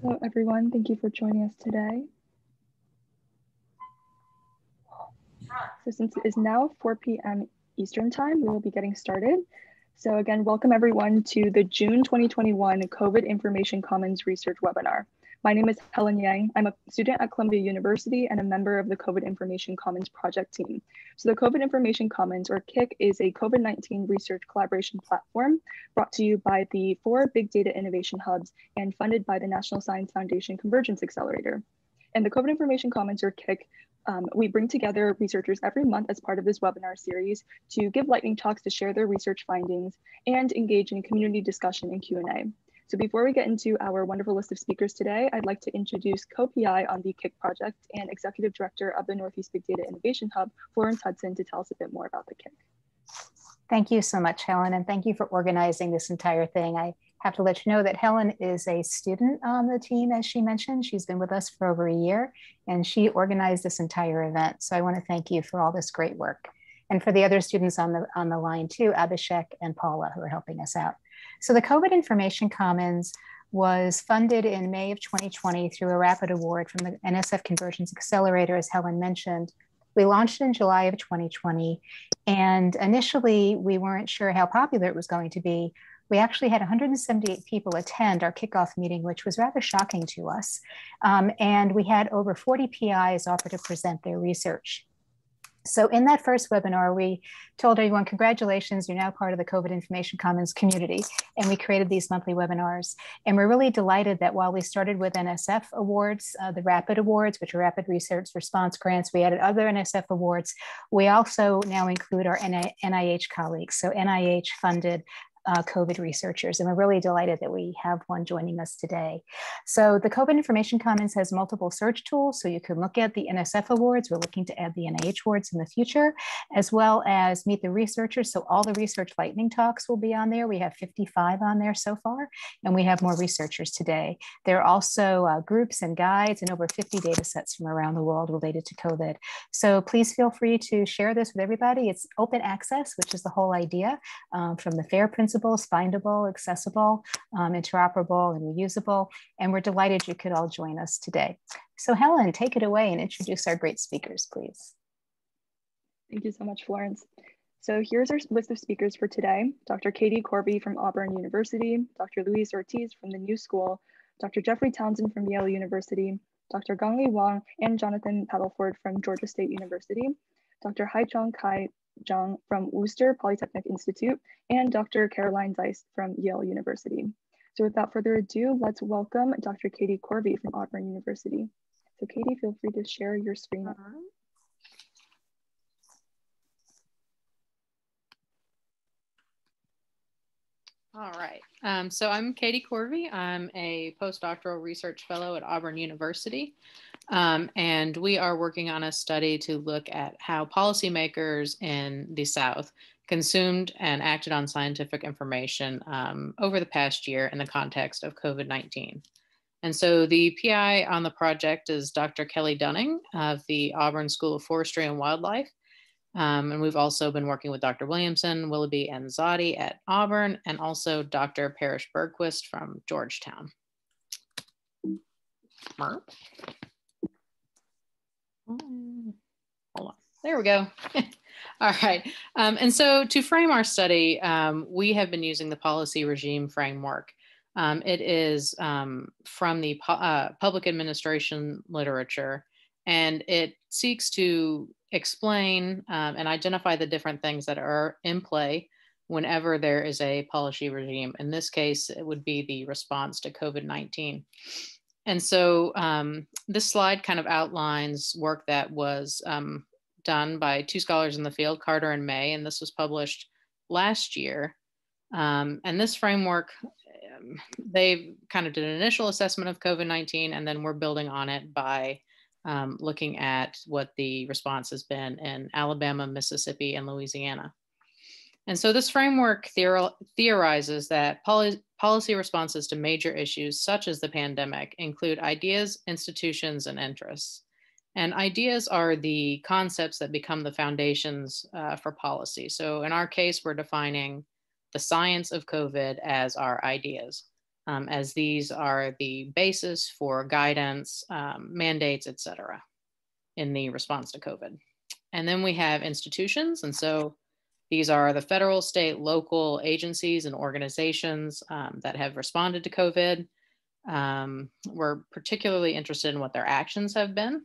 Hello, everyone. Thank you for joining us today. So since it is now 4 p.m. Eastern time, we will be getting started. So again, welcome everyone to the June 2021 COVID Information Commons Research Webinar. My name is Helen Yang. I'm a student at Columbia University and a member of the COVID Information Commons project team. So the COVID Information Commons, or KIC, is a COVID-19 research collaboration platform brought to you by the four big data innovation hubs and funded by the National Science Foundation Convergence Accelerator. And the COVID Information Commons, or KIC, um, we bring together researchers every month as part of this webinar series to give lightning talks to share their research findings and engage in community discussion and Q&A. So before we get into our wonderful list of speakers today, I'd like to introduce co-PI on the KIC project and Executive Director of the Northeast Big Data Innovation Hub, Florence Hudson, to tell us a bit more about the KIC. Thank you so much, Helen, and thank you for organizing this entire thing. I have to let you know that Helen is a student on the team, as she mentioned. She's been with us for over a year, and she organized this entire event. So I want to thank you for all this great work. And for the other students on the, on the line too, Abhishek and Paula, who are helping us out. So the COVID Information Commons was funded in May of 2020 through a rapid award from the NSF Convergence Accelerator, as Helen mentioned. We launched in July of 2020, and initially we weren't sure how popular it was going to be. We actually had 178 people attend our kickoff meeting, which was rather shocking to us. Um, and we had over 40 PIs offer to present their research. So in that first webinar, we told everyone, congratulations, you're now part of the COVID Information Commons community. And we created these monthly webinars. And we're really delighted that while we started with NSF awards, uh, the RAPID awards, which are Rapid Research Response Grants, we added other NSF awards. We also now include our NIH colleagues. So NIH funded uh, COVID researchers, and we're really delighted that we have one joining us today. So the COVID Information Commons has multiple search tools, so you can look at the NSF awards. We're looking to add the NIH awards in the future, as well as meet the researchers. So all the research lightning talks will be on there. We have 55 on there so far, and we have more researchers today. There are also uh, groups and guides and over 50 data sets from around the world related to COVID. So please feel free to share this with everybody. It's open access, which is the whole idea um, from the FAIR principle findable, accessible, um, interoperable, and reusable. And we're delighted you could all join us today. So Helen, take it away and introduce our great speakers, please. Thank you so much, Florence. So here's our list of speakers for today. Dr. Katie Corvey from Auburn University, Dr. Luis Ortiz from the New School, Dr. Jeffrey Townsend from Yale University, Dr. Gangli Wang and Jonathan Paddleford from Georgia State University, Dr. Haichong Kai Zhang from Worcester Polytechnic Institute, and Dr. Caroline Zeiss from Yale University. So without further ado, let's welcome Dr. Katie Corvey from Auburn University. So Katie, feel free to share your screen. All right. Um, so I'm Katie Corvey. I'm a postdoctoral research fellow at Auburn University. Um, and we are working on a study to look at how policymakers in the South consumed and acted on scientific information um, over the past year in the context of COVID 19. And so the PI on the project is Dr. Kelly Dunning of the Auburn School of Forestry and Wildlife. Um, and we've also been working with Dr. Williamson, Willoughby, and Zotti at Auburn, and also Dr. Parrish Bergquist from Georgetown. Hold on. There we go. All right. Um, and so to frame our study, um, we have been using the policy regime framework. Um, it is um, from the uh, public administration literature, and it seeks to explain um, and identify the different things that are in play whenever there is a policy regime. In this case, it would be the response to COVID 19. And so um, this slide kind of outlines work that was um, done by two scholars in the field, Carter and May, and this was published last year. Um, and this framework, um, they kind of did an initial assessment of COVID-19 and then we're building on it by um, looking at what the response has been in Alabama, Mississippi, and Louisiana. And so this framework theor theorizes that poly policy responses to major issues such as the pandemic include ideas, institutions, and interests. And ideas are the concepts that become the foundations uh, for policy. So in our case, we're defining the science of COVID as our ideas. um, as these are the basis for guidance, um, mandates, et cetera, in the response to COVID. And then we have institutions. And so these are the federal, state, local agencies and organizations um, that have responded to COVID. Um, we're particularly interested in what their actions have been.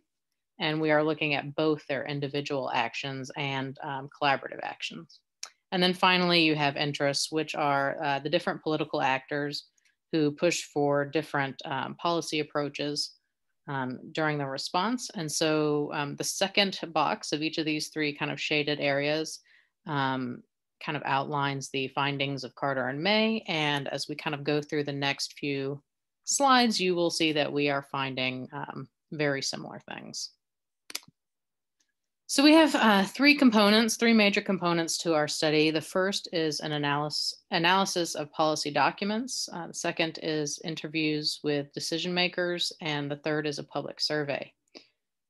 And we are looking at both their individual actions and um, collaborative actions. And then finally, you have interests, which are uh, the different political actors who push for different um, policy approaches um, during the response. And so um, the second box of each of these three kind of shaded areas um, kind of outlines the findings of Carter and May. And as we kind of go through the next few slides, you will see that we are finding um, very similar things. So we have uh, three components, three major components to our study. The first is an analysis, analysis of policy documents. Uh, the second is interviews with decision makers. And the third is a public survey.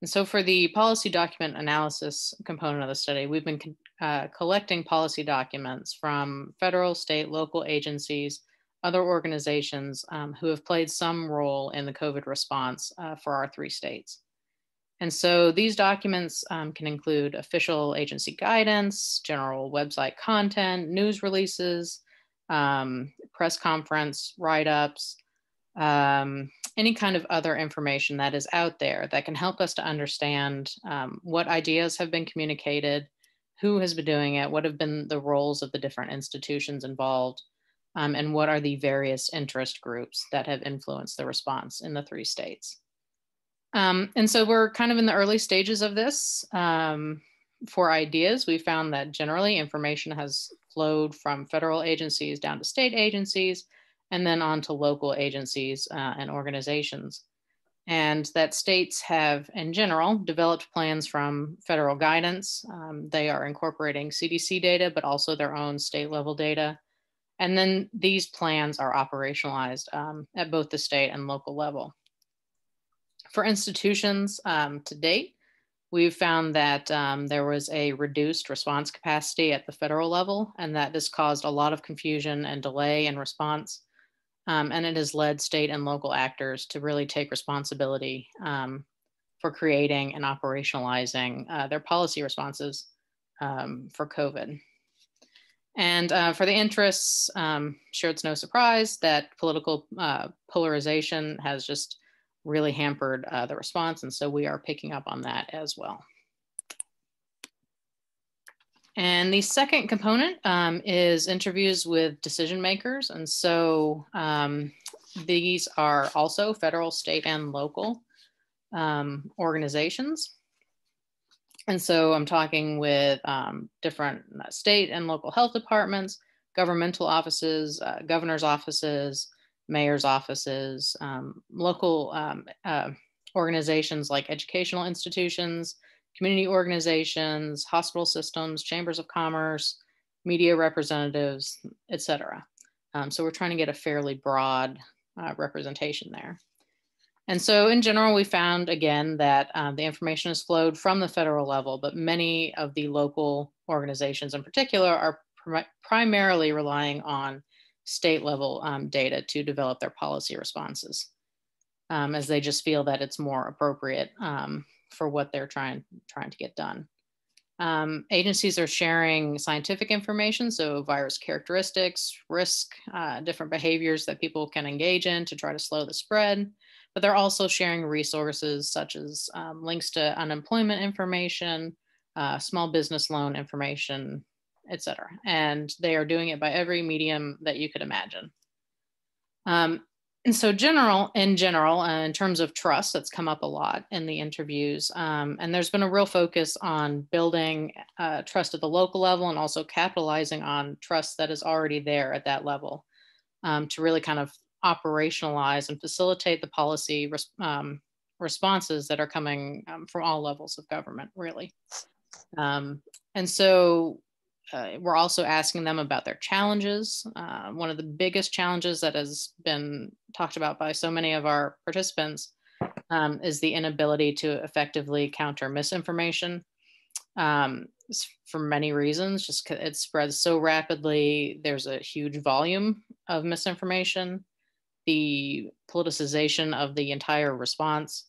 And so for the policy document analysis component of the study, we've been uh, collecting policy documents from federal, state, local agencies, other organizations um, who have played some role in the COVID response uh, for our three states. And so these documents um, can include official agency guidance, general website content, news releases, um, press conference write-ups, um, any kind of other information that is out there that can help us to understand um, what ideas have been communicated, who has been doing it, what have been the roles of the different institutions involved, um, and what are the various interest groups that have influenced the response in the three states. Um, and so we're kind of in the early stages of this. Um, for ideas, we found that generally information has flowed from federal agencies down to state agencies and then on to local agencies uh, and organizations. And that states have, in general, developed plans from federal guidance. Um, they are incorporating CDC data, but also their own state level data. And then these plans are operationalized um, at both the state and local level. For institutions um, to date, we've found that um, there was a reduced response capacity at the federal level, and that this caused a lot of confusion and delay in response. Um, and it has led state and local actors to really take responsibility um, for creating and operationalizing uh, their policy responses um, for COVID. And uh, for the interests, um, sure it's no surprise that political uh, polarization has just really hampered uh, the response. And so we are picking up on that as well. And the second component um, is interviews with decision makers. And so um, these are also federal, state, and local um, organizations. And so I'm talking with um, different uh, state and local health departments, governmental offices, uh, governor's offices, mayor's offices, um, local um, uh, organizations like educational institutions, community organizations, hospital systems, chambers of commerce, media representatives, etc. Um, so we're trying to get a fairly broad uh, representation there. And so in general, we found again that um, the information has flowed from the federal level, but many of the local organizations in particular are prim primarily relying on state level um, data to develop their policy responses um, as they just feel that it's more appropriate um, for what they're trying, trying to get done. Um, agencies are sharing scientific information, so virus characteristics, risk, uh, different behaviors that people can engage in to try to slow the spread. But they're also sharing resources such as um, links to unemployment information, uh, small business loan information, etc. And they are doing it by every medium that you could imagine. Um, and so general, in general, uh, in terms of trust, that's come up a lot in the interviews. Um, and there's been a real focus on building uh, trust at the local level and also capitalizing on trust that is already there at that level um, to really kind of operationalize and facilitate the policy res um, responses that are coming um, from all levels of government, really. Um, and so uh, we're also asking them about their challenges. Uh, one of the biggest challenges that has been talked about by so many of our participants um, is the inability to effectively counter misinformation. Um, for many reasons, just it spreads so rapidly. There's a huge volume of misinformation. the politicization of the entire response,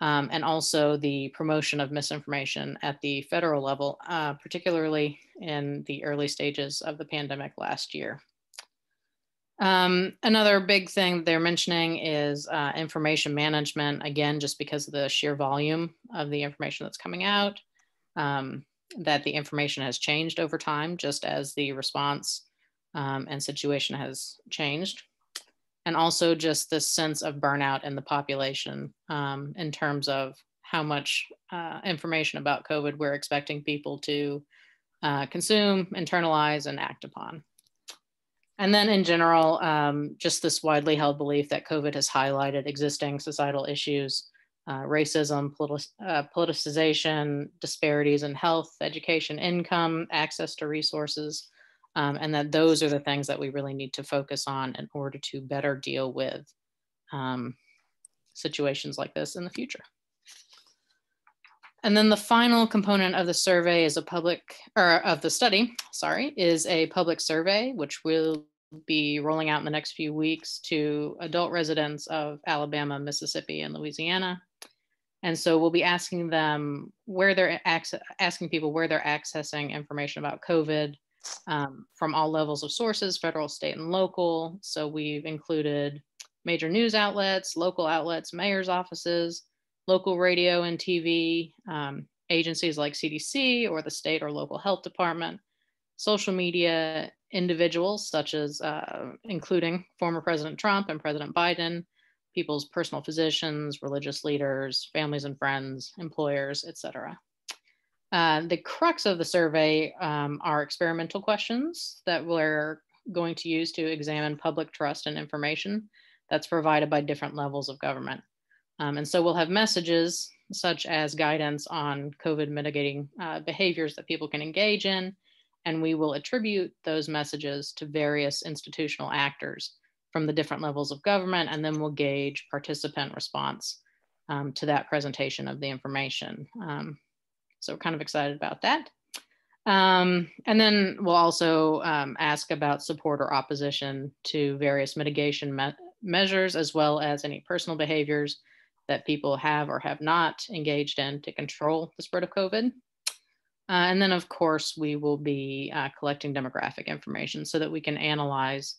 um, and also the promotion of misinformation at the federal level, uh, particularly in the early stages of the pandemic last year. Um, another big thing they're mentioning is uh, information management, again, just because of the sheer volume of the information that's coming out, um, that the information has changed over time, just as the response um, and situation has changed. And also just this sense of burnout in the population um, in terms of how much uh, information about COVID we're expecting people to uh, consume, internalize, and act upon. And then in general, um, just this widely held belief that COVID has highlighted existing societal issues, uh, racism, politi uh, politicization, disparities in health, education, income, access to resources, um, and that those are the things that we really need to focus on in order to better deal with um, situations like this in the future. And then the final component of the survey is a public, or of the study, sorry, is a public survey, which will be rolling out in the next few weeks to adult residents of Alabama, Mississippi, and Louisiana. And so we'll be asking them where they're asking people where they're accessing information about COVID um, from all levels of sources, federal, state, and local. So we've included major news outlets, local outlets, mayor's offices, local radio and TV, um, agencies like CDC or the state or local health department, social media, individuals such as uh, including former President Trump and President Biden, people's personal physicians, religious leaders, families and friends, employers, etc. Uh, the crux of the survey um, are experimental questions that we're going to use to examine public trust and information that's provided by different levels of government. Um, and so we'll have messages such as guidance on COVID mitigating uh, behaviors that people can engage in, and we will attribute those messages to various institutional actors from the different levels of government, and then we'll gauge participant response um, to that presentation of the information. Um, so we're kind of excited about that. Um, and then we'll also um, ask about support or opposition to various mitigation me measures, as well as any personal behaviors that people have or have not engaged in to control the spread of COVID. Uh, and then, of course, we will be uh, collecting demographic information so that we can analyze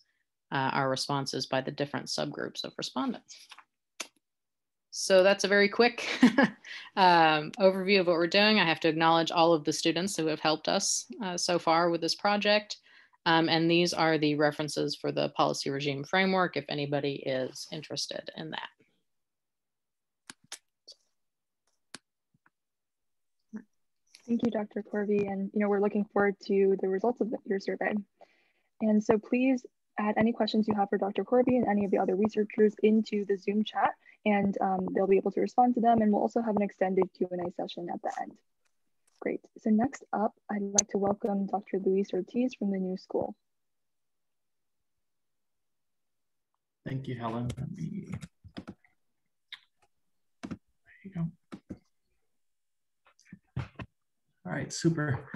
uh, our responses by the different subgroups of respondents. So that's a very quick um, overview of what we're doing. I have to acknowledge all of the students who have helped us uh, so far with this project. Um, and these are the references for the policy regime framework if anybody is interested in that. Thank you, Dr. Corvey. And you know, we're looking forward to the results of your survey. And so please add any questions you have for Dr. Corvey and any of the other researchers into the Zoom chat, and um, they'll be able to respond to them. And we'll also have an extended Q&A session at the end. Great. So next up, I'd like to welcome Dr. Luis Ortiz from the New School. Thank you, Helen. Let me... There you go. All right, super.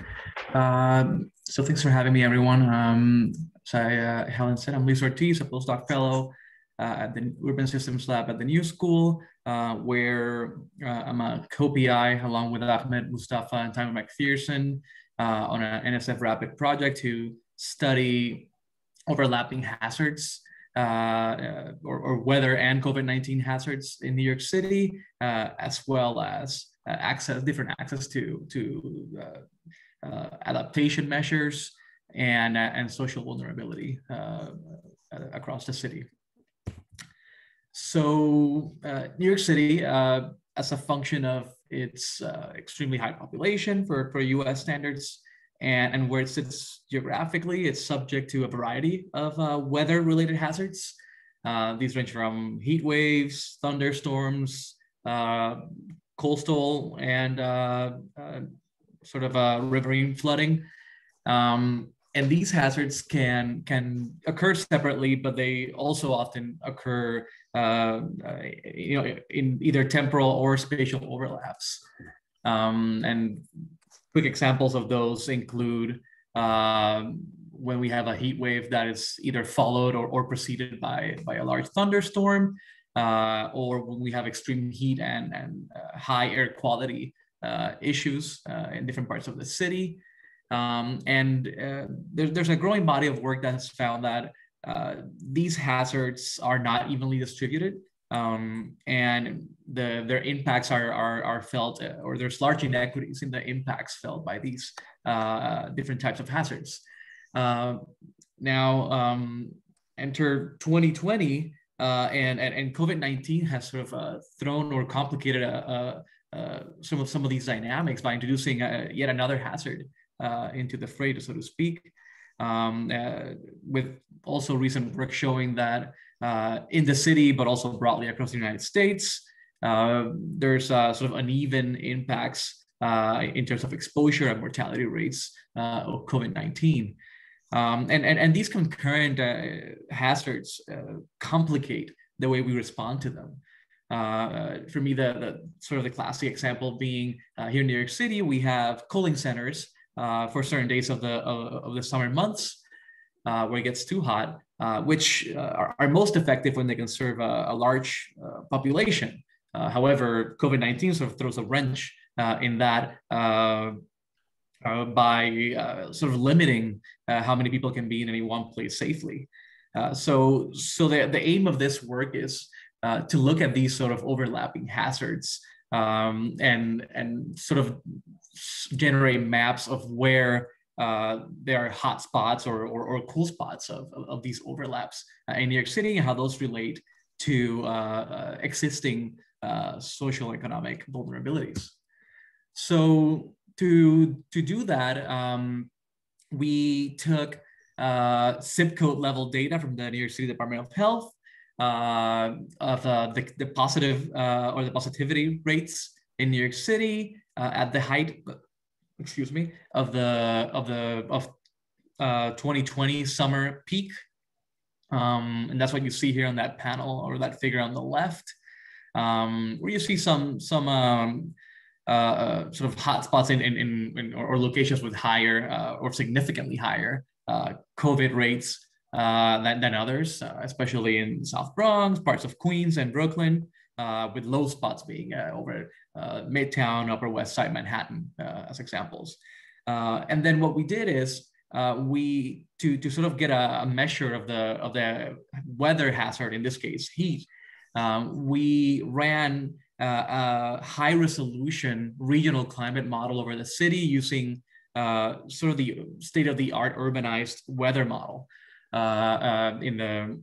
Um, so thanks for having me, everyone. Um, so I, uh, Helen said, I'm Luis Ortiz, a postdoc fellow at the Urban Systems Lab at the New School, uh, where uh, I'm a co-PI along with Ahmed Mustafa and Timon McPhearson uh, on an NSF Rapid project to study overlapping hazards uh, or, or, weather and COVID-19 hazards in New York City, as well as uh, access, different access to to uh, uh, adaptation measures and and social vulnerability across the city. So New York City, as a function of its extremely high population for for U.S. standards, and, and, where it sits geographically, it's subject to a variety of uh, weather related hazards. Uh, these range from heat waves, thunderstorms, uh, coastal and uh, uh, sort of uh, riverine flooding. Um, and these hazards can can occur separately, but they also often occur, uh, you know, in either temporal or spatial overlaps. Um, and quick examples of those include um, when we have a heat wave that is either followed or, or preceded by, by a large thunderstorm, uh, or when we have extreme heat and, and uh, high air quality uh, issues uh, in different parts of the city. Um, and uh, there, there's a growing body of work that has found that uh, these hazards are not evenly distributed. Um, and the, their impacts are, are, are felt, or there's large inequities in the impacts felt by these different types of hazards. now, um, enter 2020, uh, and, and, and COVID-19 has sort of uh, thrown or complicated uh, uh, uh, some of some of these dynamics by introducing yet another hazard into the fray, so to speak. Um, with also recent work showing that in the city, but also broadly across the United States, there's sort of uneven impacts in terms of exposure and mortality rates of COVID-19. Um, and, and, and these concurrent uh, hazards uh, complicate the way we respond to them. Uh, for me, the, the sort of the classic example being uh, here in New York City, we have cooling centers uh, for certain days of the, of, of the summer months uh, where it gets too hot, which are, are, most effective when they can serve a, a large population. however, COVID-19 sort of throws a wrench in that uh, by uh, sort of limiting uh, how many people can be in any one place safely. Uh, so, so the, the aim of this work is uh, to look at these sort of overlapping hazards um, and, and sort of generate maps of where uh, there are hot spots or, or, or cool spots of, of, of these overlaps in New York City and how those relate to existing social economic vulnerabilities. So to to do that, um, we took uh, zip code level data from the New York City Department of Health uh, of uh, the, the positive uh, or the positivity rates in New York City uh, at the height, excuse me, of the of the of 2020 uh, summer peak. Um, and that's what you see here on that panel or that figure on the left, um, where you see some some um, uh, uh, sort of hotspots in, in, in, in or, locations with higher uh, or significantly higher uh, COVID rates uh, than, than others, uh, especially in South Bronx, parts of Queens and Brooklyn, with low spots being over Midtown, Upper West Side, Manhattan, as examples. and then what we did is we to to sort of get a, a, measure of the of the weather hazard in this case heat. Um, we ran a high resolution regional climate model over the city using uh, sort of the state of the art urbanized weather model uh, uh, in the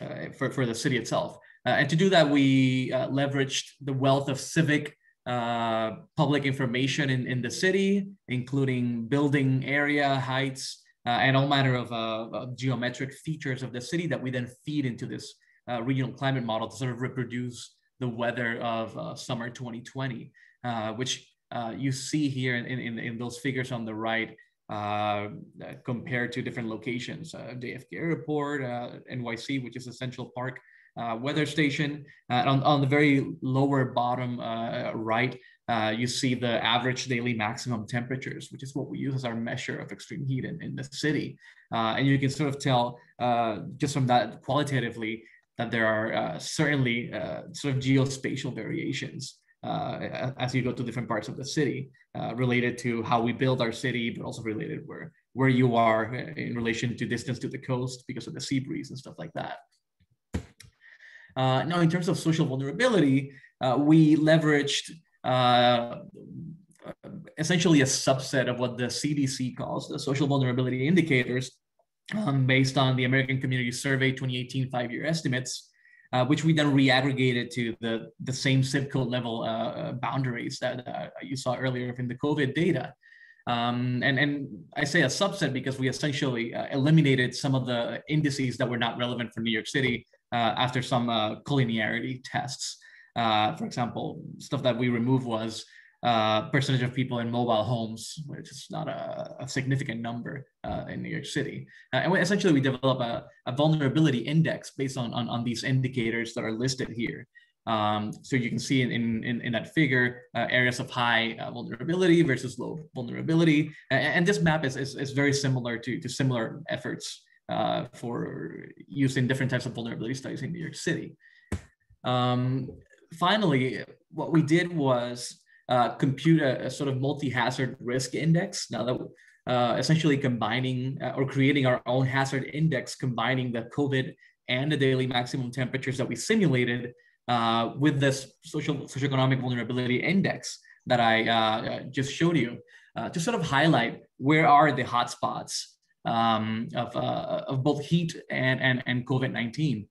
uh, for, for the city itself. Uh, and to do that, we leveraged the wealth of civic public information in, in the city, including building area, heights, and all manner of, of, geometric features of the city that we then feed into this regional climate model to sort of reproduce the weather of uh, summer 2020, uh, which uh, you see here in, in, in, those figures on the right uh, compared to different locations. Uh, JFK Airport, NYC, which is a Central Park weather station. On, on, the very lower bottom right, uh, you see the average daily maximum temperatures, which is what we use as our measure of extreme heat in, in the city. Uh, and you can sort of tell uh, just from that qualitatively that there are uh, certainly uh, sort of geospatial variations uh, as you go to different parts of the city uh, related to how we build our city, but also related where, where you are in relation to distance to the coast because of the sea breeze and stuff like that. Uh, now, in terms of social vulnerability, uh, we leveraged essentially a subset of what the CDC calls the social vulnerability indicators um, based on the American Community Survey 2018 five-year estimates, uh, which we then reaggregated to the, the same zip code level uh, uh boundaries that uh, you saw earlier in the COVID data. Um, and, and I say a subset because we essentially uh, eliminated some of the indices that were not relevant for New York City uh, after some collinearity tests. for example, stuff that we removed was uh, percentage of people in mobile homes, which is not a, a significant number uh, in New York City. Uh, and we, essentially, we develop a, a, vulnerability index based on, on, on, these indicators that are listed here. Um, so you can see in, in, in that figure uh, areas of high uh, vulnerability versus low vulnerability. And, and this map is, is, is, very similar to, to similar efforts uh, for use in different types of vulnerability studies in New York City. Um, finally, what we did was uh, compute a, a, sort of multi-hazard risk index. Now that uh, essentially combining uh, or creating our own hazard index, combining the COVID and the daily maximum temperatures that we simulated uh, with this social socioeconomic vulnerability index that I uh, just showed you to sort of highlight where are the hotspots um, of, of both heat and, and, and COVID-19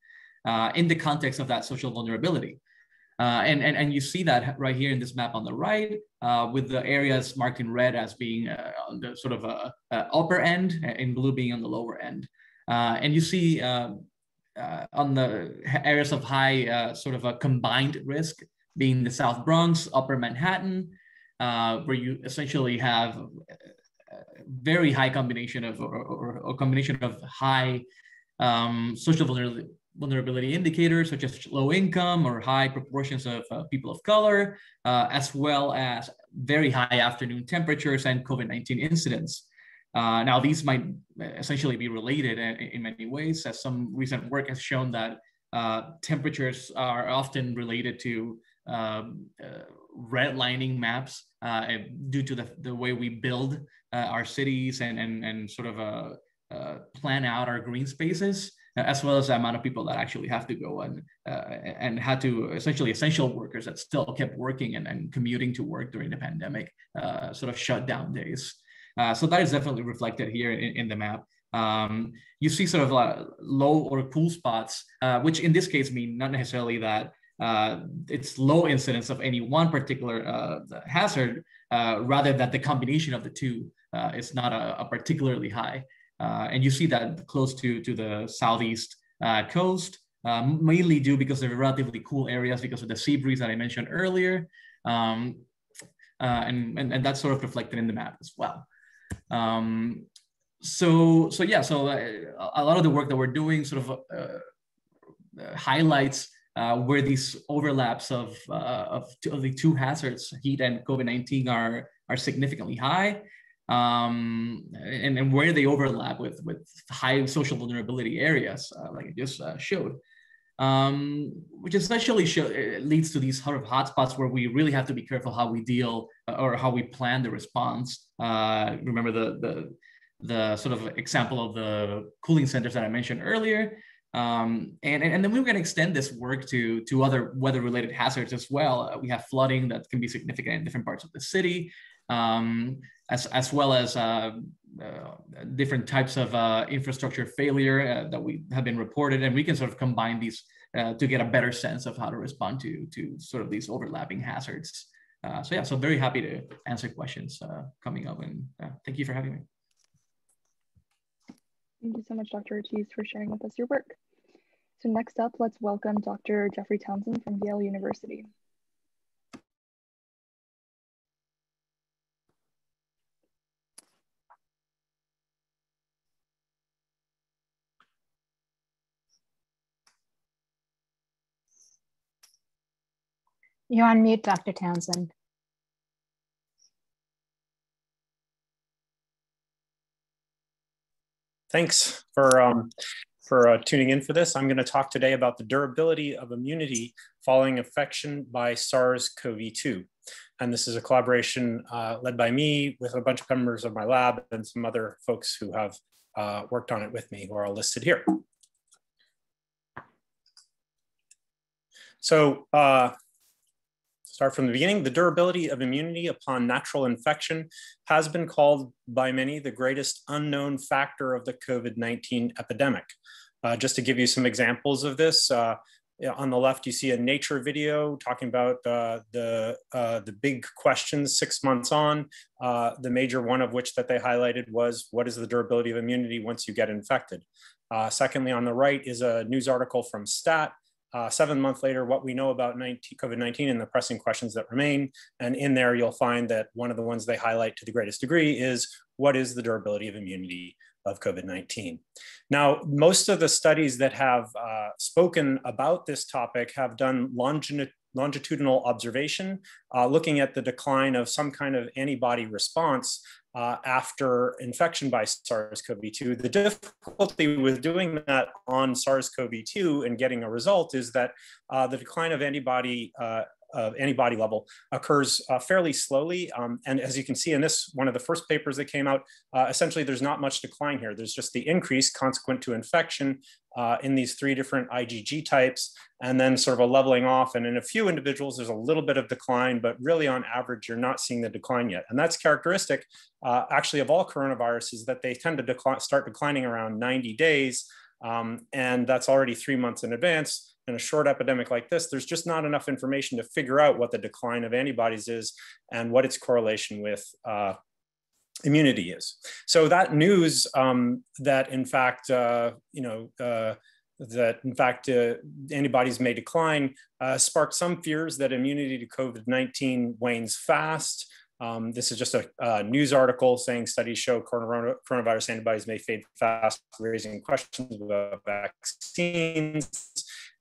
in the context of that social vulnerability. Uh, and, and, and you see that right here in this map on the right, uh, with the areas marked in red as being uh, on the sort of a, a, upper end, in blue being on the lower end. Uh, and you see uh, on the areas of high uh, sort of a combined risk being the South Bronx, Upper Manhattan, where you essentially have very high combination of, or, or, or combination of high um, social vulnerability indicators such as low income or high proportions of uh, people of color, uh, as well as very high afternoon temperatures and COVID-19 incidents. Uh, now, these might essentially be related in, in, many ways, as some recent work has shown that uh, temperatures are often related to um, uh, redlining maps due to the, the way we build our cities and, and, and sort of plan out our green spaces as well as the amount of people that actually have to go and uh, and had to essentially essential workers that still kept working and, and commuting to work during the pandemic uh, sort of shutdown days. Uh, so that is definitely reflected here in, in the map. Um, you see sort of uh, low or cool spots, uh, which in this case mean not necessarily that uh, it's low incidence of any one particular hazard, rather that the combination of the two is not a, a particularly high. Uh, and you see that close to, to the southeast uh, coast, um, mainly due because they're relatively cool areas because of the sea breeze that I mentioned earlier. Um, uh, and, and, and that's sort of reflected in the map as well. Um, so, so yeah, so uh, a lot of the work that we're doing sort of uh, highlights uh, where these overlaps of, uh, of, of, the two hazards, heat and COVID-19 are, are significantly high um, and, and where they overlap with, with high social vulnerability areas, uh, like I just uh, showed, um, which essentially show, uh, leads to these sort of hotspots where we really have to be careful how we deal uh, or how we plan the response. Remember the, the, the sort of example of the cooling centers that I mentioned earlier. Um, and, and then we are going to extend this work to, to other weather-related hazards as well. Uh, we have flooding that can be significant in different parts of the city um, as, as well as uh, uh, different types of uh, infrastructure failure uh, that we have been reported. And we can sort of combine these uh, to get a better sense of how to respond to, to sort of these overlapping hazards. So yeah, so very happy to answer questions coming up and thank you for having me. Thank you so much, Dr. Ortiz, for sharing with us your work. So next up, let's welcome Dr. Jeffrey Townsend from Yale University. You're on mute, Dr. Townsend. Thanks for, um, for uh, tuning in for this. I'm going to talk today about the durability of immunity following infection by SARS-CoV-2. And this is a collaboration uh, led by me with a bunch of members of my lab and some other folks who have uh, worked on it with me who are all listed here. So uh, start from the beginning, the durability of immunity upon natural infection has been called by many the greatest unknown factor of the COVID-19 epidemic. Uh, just to give you some examples of this, uh, on the left, you see a nature video talking about uh, the, uh, the big questions six months on. Uh, the major one of which that they highlighted was what is the durability of immunity once you get infected? Uh, secondly, on the right is a news article from STAT uh, seven months later, what we know about COVID-19 and the pressing questions that remain. And in there, you'll find that one of the ones they highlight to the greatest degree is what is the durability of immunity of COVID-19. Now, most of the studies that have uh, spoken about this topic have done longitudinal observation, uh, looking at the decline of some kind of antibody response uh, after infection by SARS-CoV-2. The difficulty with doing that on SARS-CoV-2 and getting a result is that uh, the decline of antibody uh, of antibody level occurs uh, fairly slowly. Um, and as you can see in this, one of the first papers that came out, uh, essentially there's not much decline here. There's just the increase consequent to infection uh, in these three different IgG types, and then sort of a leveling off. And in a few individuals, there's a little bit of decline, but really on average, you're not seeing the decline yet. And that's characteristic uh, actually of all coronaviruses that they tend to start declining around 90 days. Um, and that's already three months in advance in a short epidemic like this, there's just not enough information to figure out what the decline of antibodies is and what its correlation with uh, immunity is. So that news um, that in fact, uh, you know, uh, that in fact uh, antibodies may decline uh, sparked some fears that immunity to COVID-19 wanes fast. Um, this is just a, a, news article saying studies show coronavirus antibodies may fade fast, raising questions about vaccines.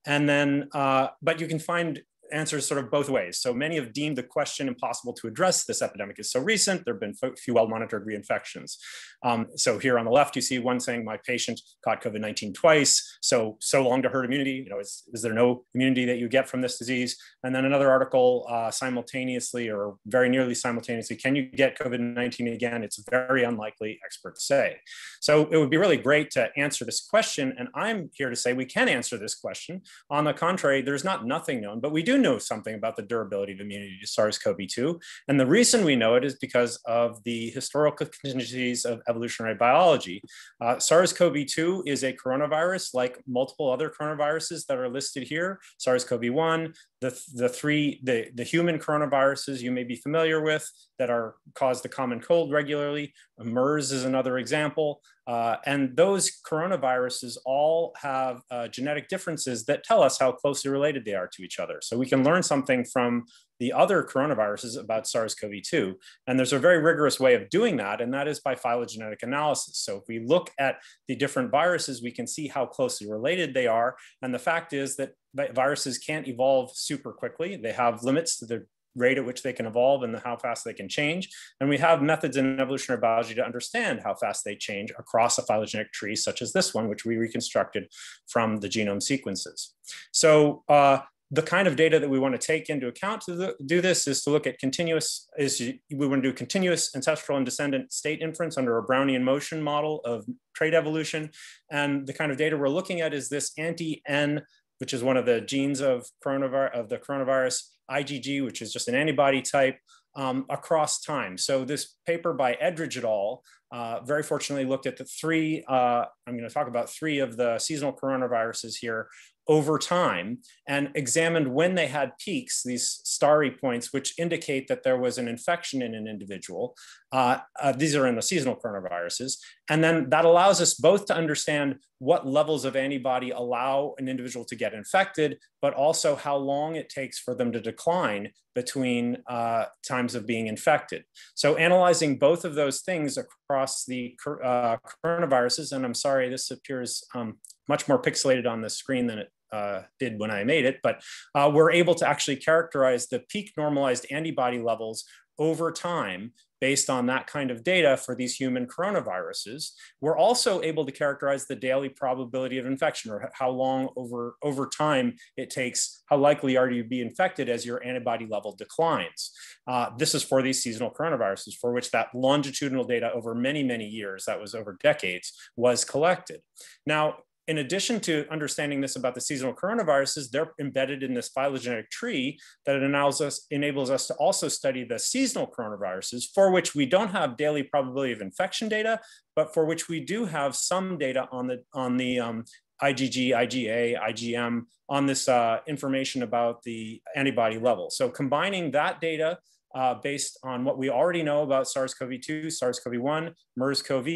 And then, uh, but you can find answers sort of both ways. So many have deemed the question impossible to address. This epidemic is so recent. There have been few well-monitored reinfections. Um, so here on the left, you see one saying my patient caught COVID-19 twice. So, so long to herd immunity. You know, is, is there no immunity that you get from this disease? And then another article uh, simultaneously or very nearly simultaneously, can you get COVID-19 again? It's very unlikely, experts say. So it would be really great to answer this question. And I'm here to say we can answer this question. On the contrary, there's not nothing known, but we do know something about the durability of immunity to SARS-CoV-2. And the reason we know it is because of the historical contingencies of evolutionary biology. Uh, SARS-CoV-2 is a coronavirus like multiple other coronaviruses that are listed here, SARS-CoV-1, the, the three, the, the human coronaviruses you may be familiar with that are cause the common cold regularly. MERS is another example. Uh, and those coronaviruses all have uh, genetic differences that tell us how closely related they are to each other. So we can learn something from the other coronaviruses about SARS-CoV-2. And there's a very rigorous way of doing that, and that is by phylogenetic analysis. So if we look at the different viruses, we can see how closely related they are. And the fact is that viruses can't evolve super quickly. They have limits to the rate at which they can evolve and how fast they can change. And we have methods in evolutionary biology to understand how fast they change across a phylogenetic tree, such as this one, which we reconstructed from the genome sequences. So uh, the kind of data that we want to take into account to the, do this is to look at continuous, is we want to do continuous ancestral and descendant state inference under a Brownian motion model of trait evolution. And the kind of data we're looking at is this anti-N, which is one of the genes of, coronavirus, of the coronavirus, IgG, which is just an antibody type, um, across time. So this paper by Edridge et al. Uh, very fortunately looked at the three, uh, I'm going to talk about three of the seasonal coronaviruses here over time and examined when they had peaks, these starry points, which indicate that there was an infection in an individual. Uh, uh, these are in the seasonal coronaviruses. And then that allows us both to understand what levels of antibody allow an individual to get infected, but also how long it takes for them to decline between uh, times of being infected. So analyzing both of those things across the uh, coronaviruses, and I'm sorry, this appears um, much more pixelated on the screen than it uh, did when I made it, but uh, we're able to actually characterize the peak normalized antibody levels over time based on that kind of data for these human coronaviruses. We're also able to characterize the daily probability of infection or how long over, over time it takes, how likely are you to be infected as your antibody level declines. Uh, this is for these seasonal coronaviruses for which that longitudinal data over many, many years, that was over decades, was collected. Now, in addition to understanding this about the seasonal coronaviruses, they're embedded in this phylogenetic tree that enables us, enables us to also study the seasonal coronaviruses for which we don't have daily probability of infection data, but for which we do have some data on the, on the um, IgG, IgA, IgM on this uh, information about the antibody level. So combining that data uh, based on what we already know about SARS-CoV-2, SARS-CoV-1, MERS-CoV,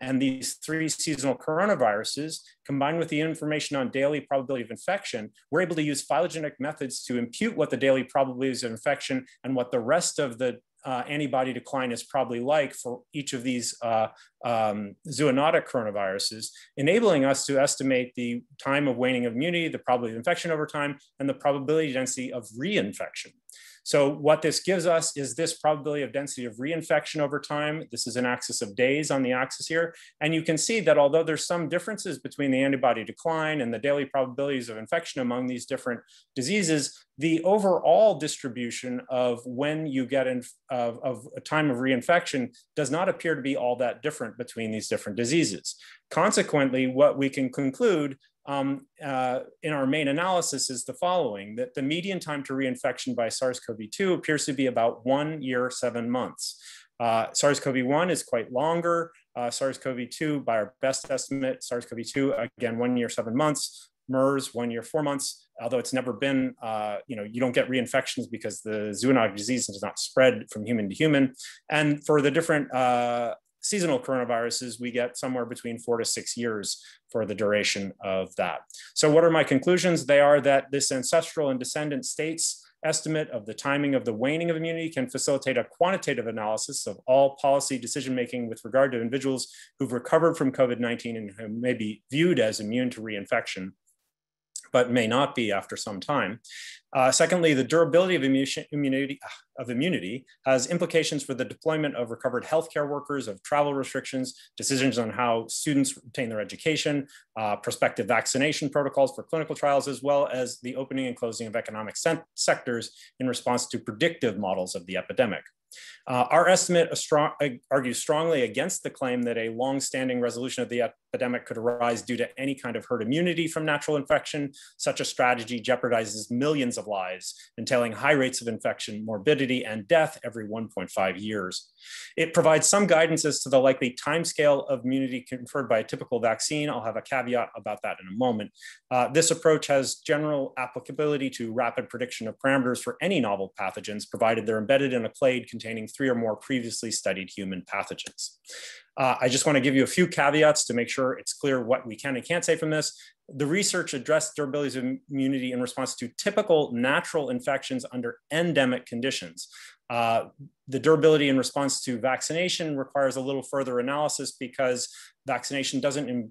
and these three seasonal coronaviruses, combined with the information on daily probability of infection, we're able to use phylogenetic methods to impute what the daily probabilities of infection and what the rest of the uh, antibody decline is probably like for each of these uh, um, zoonotic coronaviruses, enabling us to estimate the time of waning of immunity, the probability of infection over time, and the probability density of reinfection. So what this gives us is this probability of density of reinfection over time. This is an axis of days on the axis here. And you can see that although there's some differences between the antibody decline and the daily probabilities of infection among these different diseases, the overall distribution of when you get in of, of a time of reinfection does not appear to be all that different between these different diseases. Consequently, what we can conclude um, uh, in our main analysis is the following, that the median time to reinfection by SARS-CoV-2 appears to be about one year, seven months. Uh, SARS-CoV-1 is quite longer. Uh, SARS-CoV-2, by our best estimate, SARS-CoV-2, again, one year, seven months. MERS, one year, four months, although it's never been, uh, you know, you don't get reinfections because the zoonotic disease does not spread from human to human. And for the different uh, seasonal coronaviruses, we get somewhere between four to six years for the duration of that. So what are my conclusions? They are that this ancestral and descendant states estimate of the timing of the waning of immunity can facilitate a quantitative analysis of all policy decision-making with regard to individuals who've recovered from COVID-19 and who may be viewed as immune to reinfection but may not be after some time. Uh, secondly, the durability of immunity, of immunity has implications for the deployment of recovered healthcare workers, of travel restrictions, decisions on how students obtain their education, uh, prospective vaccination protocols for clinical trials, as well as the opening and closing of economic sectors in response to predictive models of the epidemic. Uh, our estimate strong, uh, argues strongly against the claim that a long-standing resolution of the epidemic could arise due to any kind of herd immunity from natural infection. Such a strategy jeopardizes millions of lives, entailing high rates of infection, morbidity, and death every 1.5 years. It provides some guidance as to the likely timescale of immunity conferred by a typical vaccine. I'll have a caveat about that in a moment. Uh, this approach has general applicability to rapid prediction of parameters for any novel pathogens, provided they're embedded in a clade containing three or more previously studied human pathogens. Uh, I just want to give you a few caveats to make sure it's clear what we can and can't say from this. The research addressed durability of immunity in response to typical natural infections under endemic conditions. Uh, the durability in response to vaccination requires a little further analysis because vaccination doesn't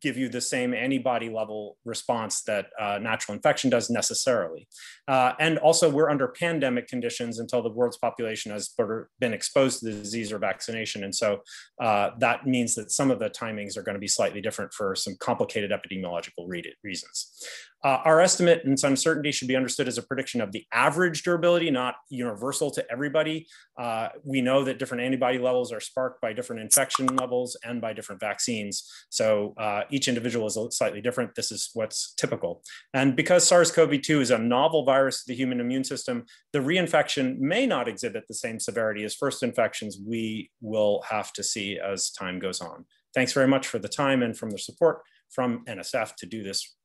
give you the same antibody level response that uh, natural infection does necessarily. Uh, and also we're under pandemic conditions until the world's population has been exposed to the disease or vaccination. And so uh, that means that some of the timings are gonna be slightly different for some complicated epidemiological reasons. Uh, our estimate and uncertainty should be understood as a prediction of the average durability, not universal to everybody. Uh, we know that different antibody levels are sparked by different infection levels and by different vaccines. So uh, each individual is slightly different. This is what's typical. And because SARS-CoV-2 is a novel virus to the human immune system, the reinfection may not exhibit the same severity as first infections we will have to see as time goes on. Thanks very much for the time and from the support from NSF to do this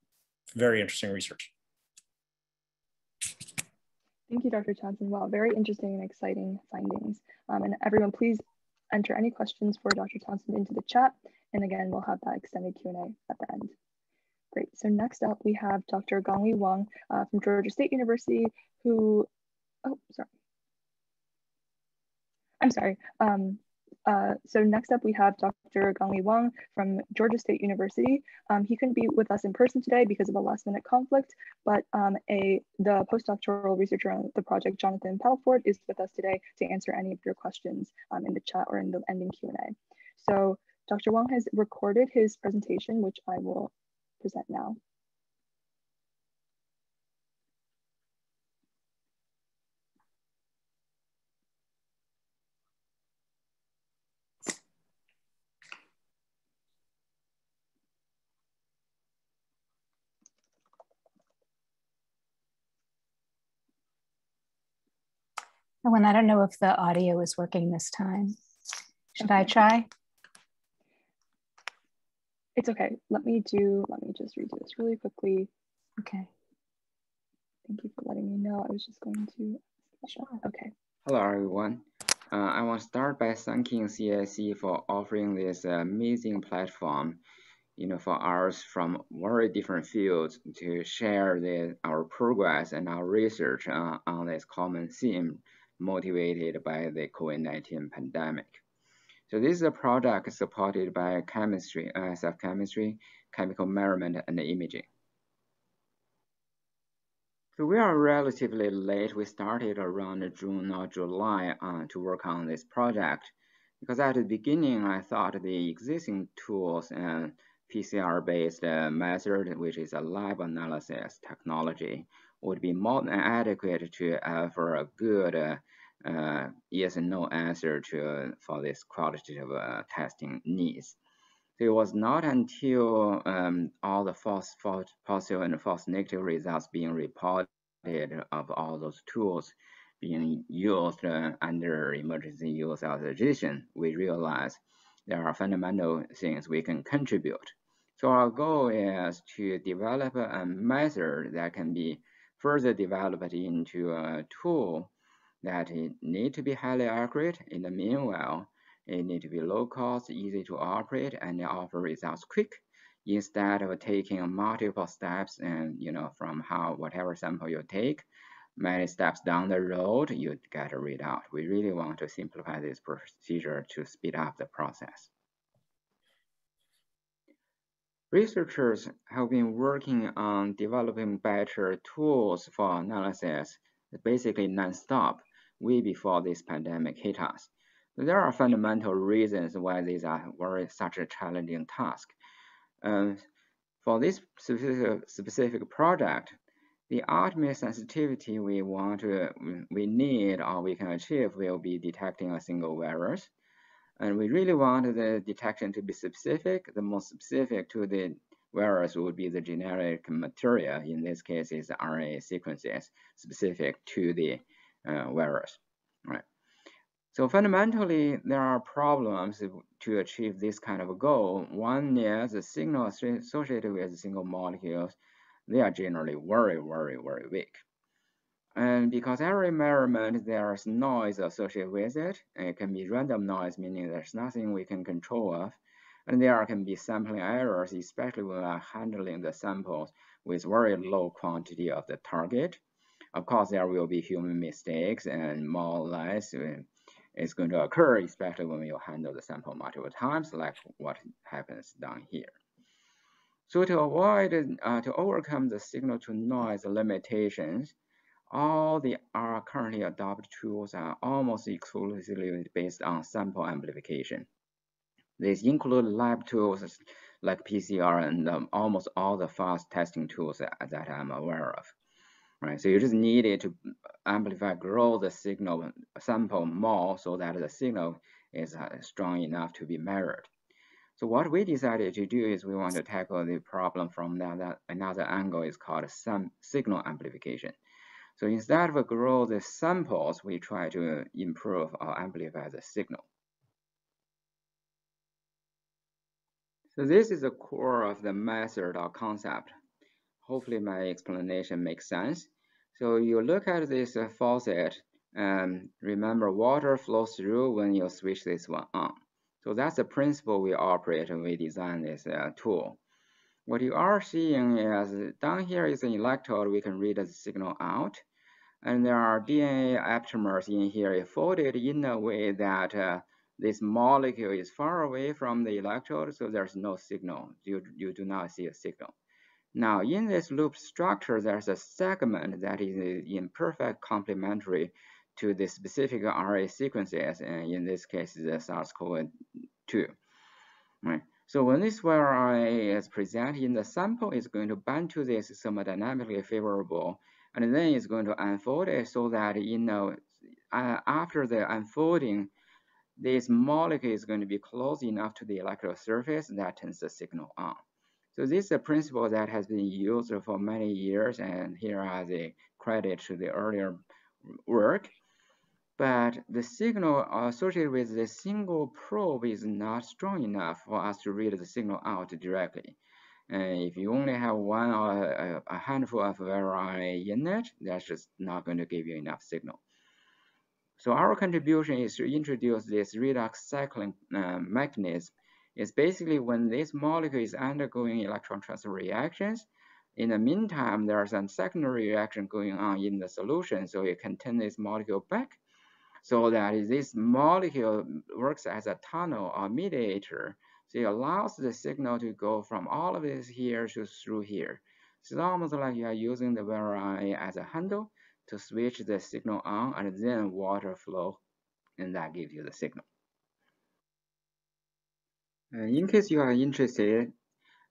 very interesting research. Thank you, Dr. Johnson. Wow, very interesting and exciting findings. Um, and everyone, please enter any questions for Dr. Thompson into the chat. And again, we'll have that extended Q&A at the end. Great, so next up we have Dr. Gongli Wang uh, from Georgia State University who, oh, sorry. I'm sorry, um, uh, so next up, we have Dr. Gongli Wang from Georgia State University. Um, he couldn't be with us in person today because of a last minute conflict, but um, a the postdoctoral researcher on the project, Jonathan Paddleford, is with us today to answer any of your questions um, in the chat or in the ending Q&A. So Dr. Wang has recorded his presentation, which I will present now. Ellen, I don't know if the audio is working this time. Should okay. I try? It's okay. Let me do, let me just redo this really quickly. Okay. Thank you for letting me know. I was just going to, sure. okay. Hello, everyone. Uh, I want to start by thanking CIC for offering this amazing platform, you know, for us from very different fields to share the, our progress and our research uh, on this common theme motivated by the COVID-19 pandemic. So this is a project supported by chemistry, uh, self-chemistry, chemical measurement, and imaging. So we are relatively late. We started around June or July uh, to work on this project because at the beginning, I thought the existing tools and PCR-based uh, method, which is a lab analysis technology, would be more than adequate to offer a good uh, uh, yes and no answer to for this qualitative uh, testing needs. So it was not until um, all the false, false positive and false negative results being reported of all those tools being used uh, under emergency use authorization, we realized there are fundamental things we can contribute. So our goal is to develop a method that can be further developed into a tool that need to be highly accurate. In the meanwhile, it need to be low cost, easy to operate, and offer results quick. Instead of taking multiple steps and you know from how whatever sample you take many steps down the road you get a readout we really want to simplify this procedure to speed up the process Researchers have been working on developing better tools for analysis, basically nonstop, way before this pandemic hit us. There are fundamental reasons why these are very such a challenging task. Um, for this specific, specific project, the ultimate sensitivity we want to, we need or we can achieve will be detecting a single virus. And we really want the detection to be specific. The most specific to the virus would be the generic material. In this case, is RNA sequences specific to the uh, virus. Right. So fundamentally, there are problems to achieve this kind of a goal. One is the signal associated with single molecules. They are generally very, very, very weak. And because every measurement, there's noise associated with it. It can be random noise, meaning there's nothing we can control of. And there can be sampling errors, especially when we are handling the samples with very low quantity of the target. Of course, there will be human mistakes and more or less it's going to occur, especially when you handle the sample multiple times, like what happens down here. So to avoid, uh, to overcome the signal to noise limitations, all the are currently adopted tools are almost exclusively based on sample amplification. These include lab tools like PCR and um, almost all the fast testing tools that, that I'm aware of. Right, so you just needed to amplify, grow the signal sample more so that the signal is uh, strong enough to be measured. So what we decided to do is we want to tackle the problem from that, another angle is called some signal amplification. So instead of grow the samples, we try to improve or amplify the signal. So this is the core of the method or concept. Hopefully my explanation makes sense. So you look at this faucet and remember water flows through when you switch this one on. So that's the principle we operate when we design this uh, tool. What you are seeing is down here is an electrode, we can read the signal out and there are DNA aptamers in here folded in a way that uh, this molecule is far away from the electrode, so there's no signal. You, you do not see a signal. Now, in this loop structure, there's a segment that is imperfect complementary to the specific RNA sequences, and in this case, the SARS-CoV-2. Right. So when this RNA is present in the sample, it's going to bind to this thermodynamically favorable and then it's going to unfold it so that you know after the unfolding this molecule is going to be close enough to the electrode surface that turns the signal on. So this is a principle that has been used for many years, and here are the credit to the earlier work. But the signal associated with the single probe is not strong enough for us to read the signal out directly. And if you only have one or a, handful of RNA in it, that's just not going to give you enough signal. So our contribution is to introduce this redox cycling uh, mechanism. It's basically when this molecule is undergoing electron transfer reactions, in the meantime, there's a secondary reaction going on in the solution, so you can turn this molecule back so that this molecule works as a tunnel or mediator. So it allows the signal to go from all of this here to through here. So it's almost like you are using the VRI as a handle to switch the signal on and then water flow, and that gives you the signal. Uh, in case you are interested,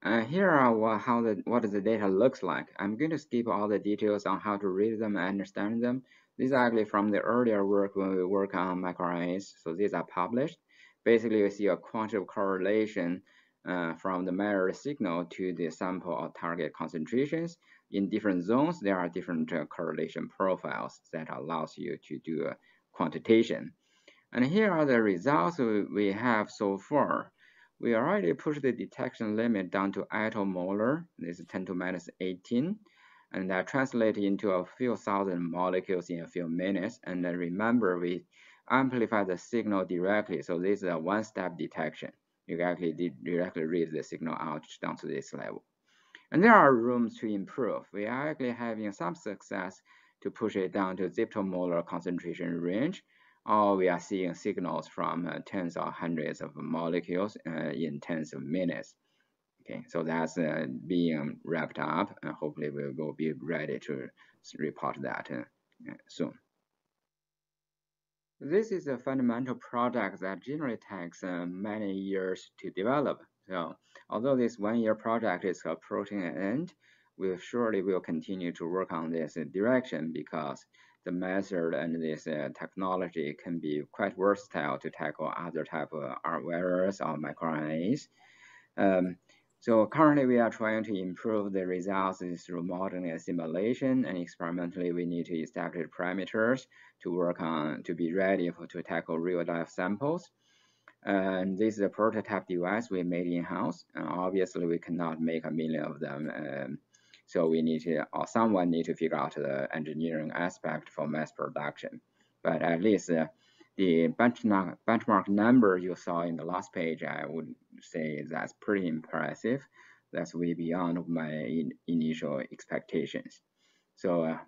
uh, here are what, how the, what the data looks like. I'm going to skip all the details on how to read them and understand them. These are actually from the earlier work when we work on microRNAs, so these are published. Basically, you see a quantitative correlation uh, from the measured signal to the sample or target concentrations. In different zones, there are different uh, correlation profiles that allows you to do a quantitation. And here are the results we have so far we already pushed the detection limit down to attomolar, this is 10 to minus 18, and that translates into a few thousand molecules in a few minutes. And then remember, we amplify the signal directly, so this is a one-step detection. You actually directly read the signal out down to this level. And there are rooms to improve. We are actually having some success to push it down to zeptomolar concentration range, or we are seeing signals from uh, tens or hundreds of molecules uh, in tens of minutes. Okay, so that's uh, being wrapped up, and hopefully we will be ready to report that uh, soon. This is a fundamental project that generally takes uh, many years to develop. So although this one-year project is approaching an end, we surely will continue to work on this direction because the method and this uh, technology can be quite versatile to tackle other type of viruses or microRNAs. Um, so currently we are trying to improve the results through modeling and simulation and experimentally we need to establish parameters to work on to be ready for, to tackle real life samples. And this is a prototype device we made in-house. And obviously we cannot make a million of them um, so we need to, or someone need to figure out the engineering aspect for mass production. But at least uh, the benchmark, benchmark number you saw in the last page, I would say that's pretty impressive. That's way beyond my in, initial expectations. So uh,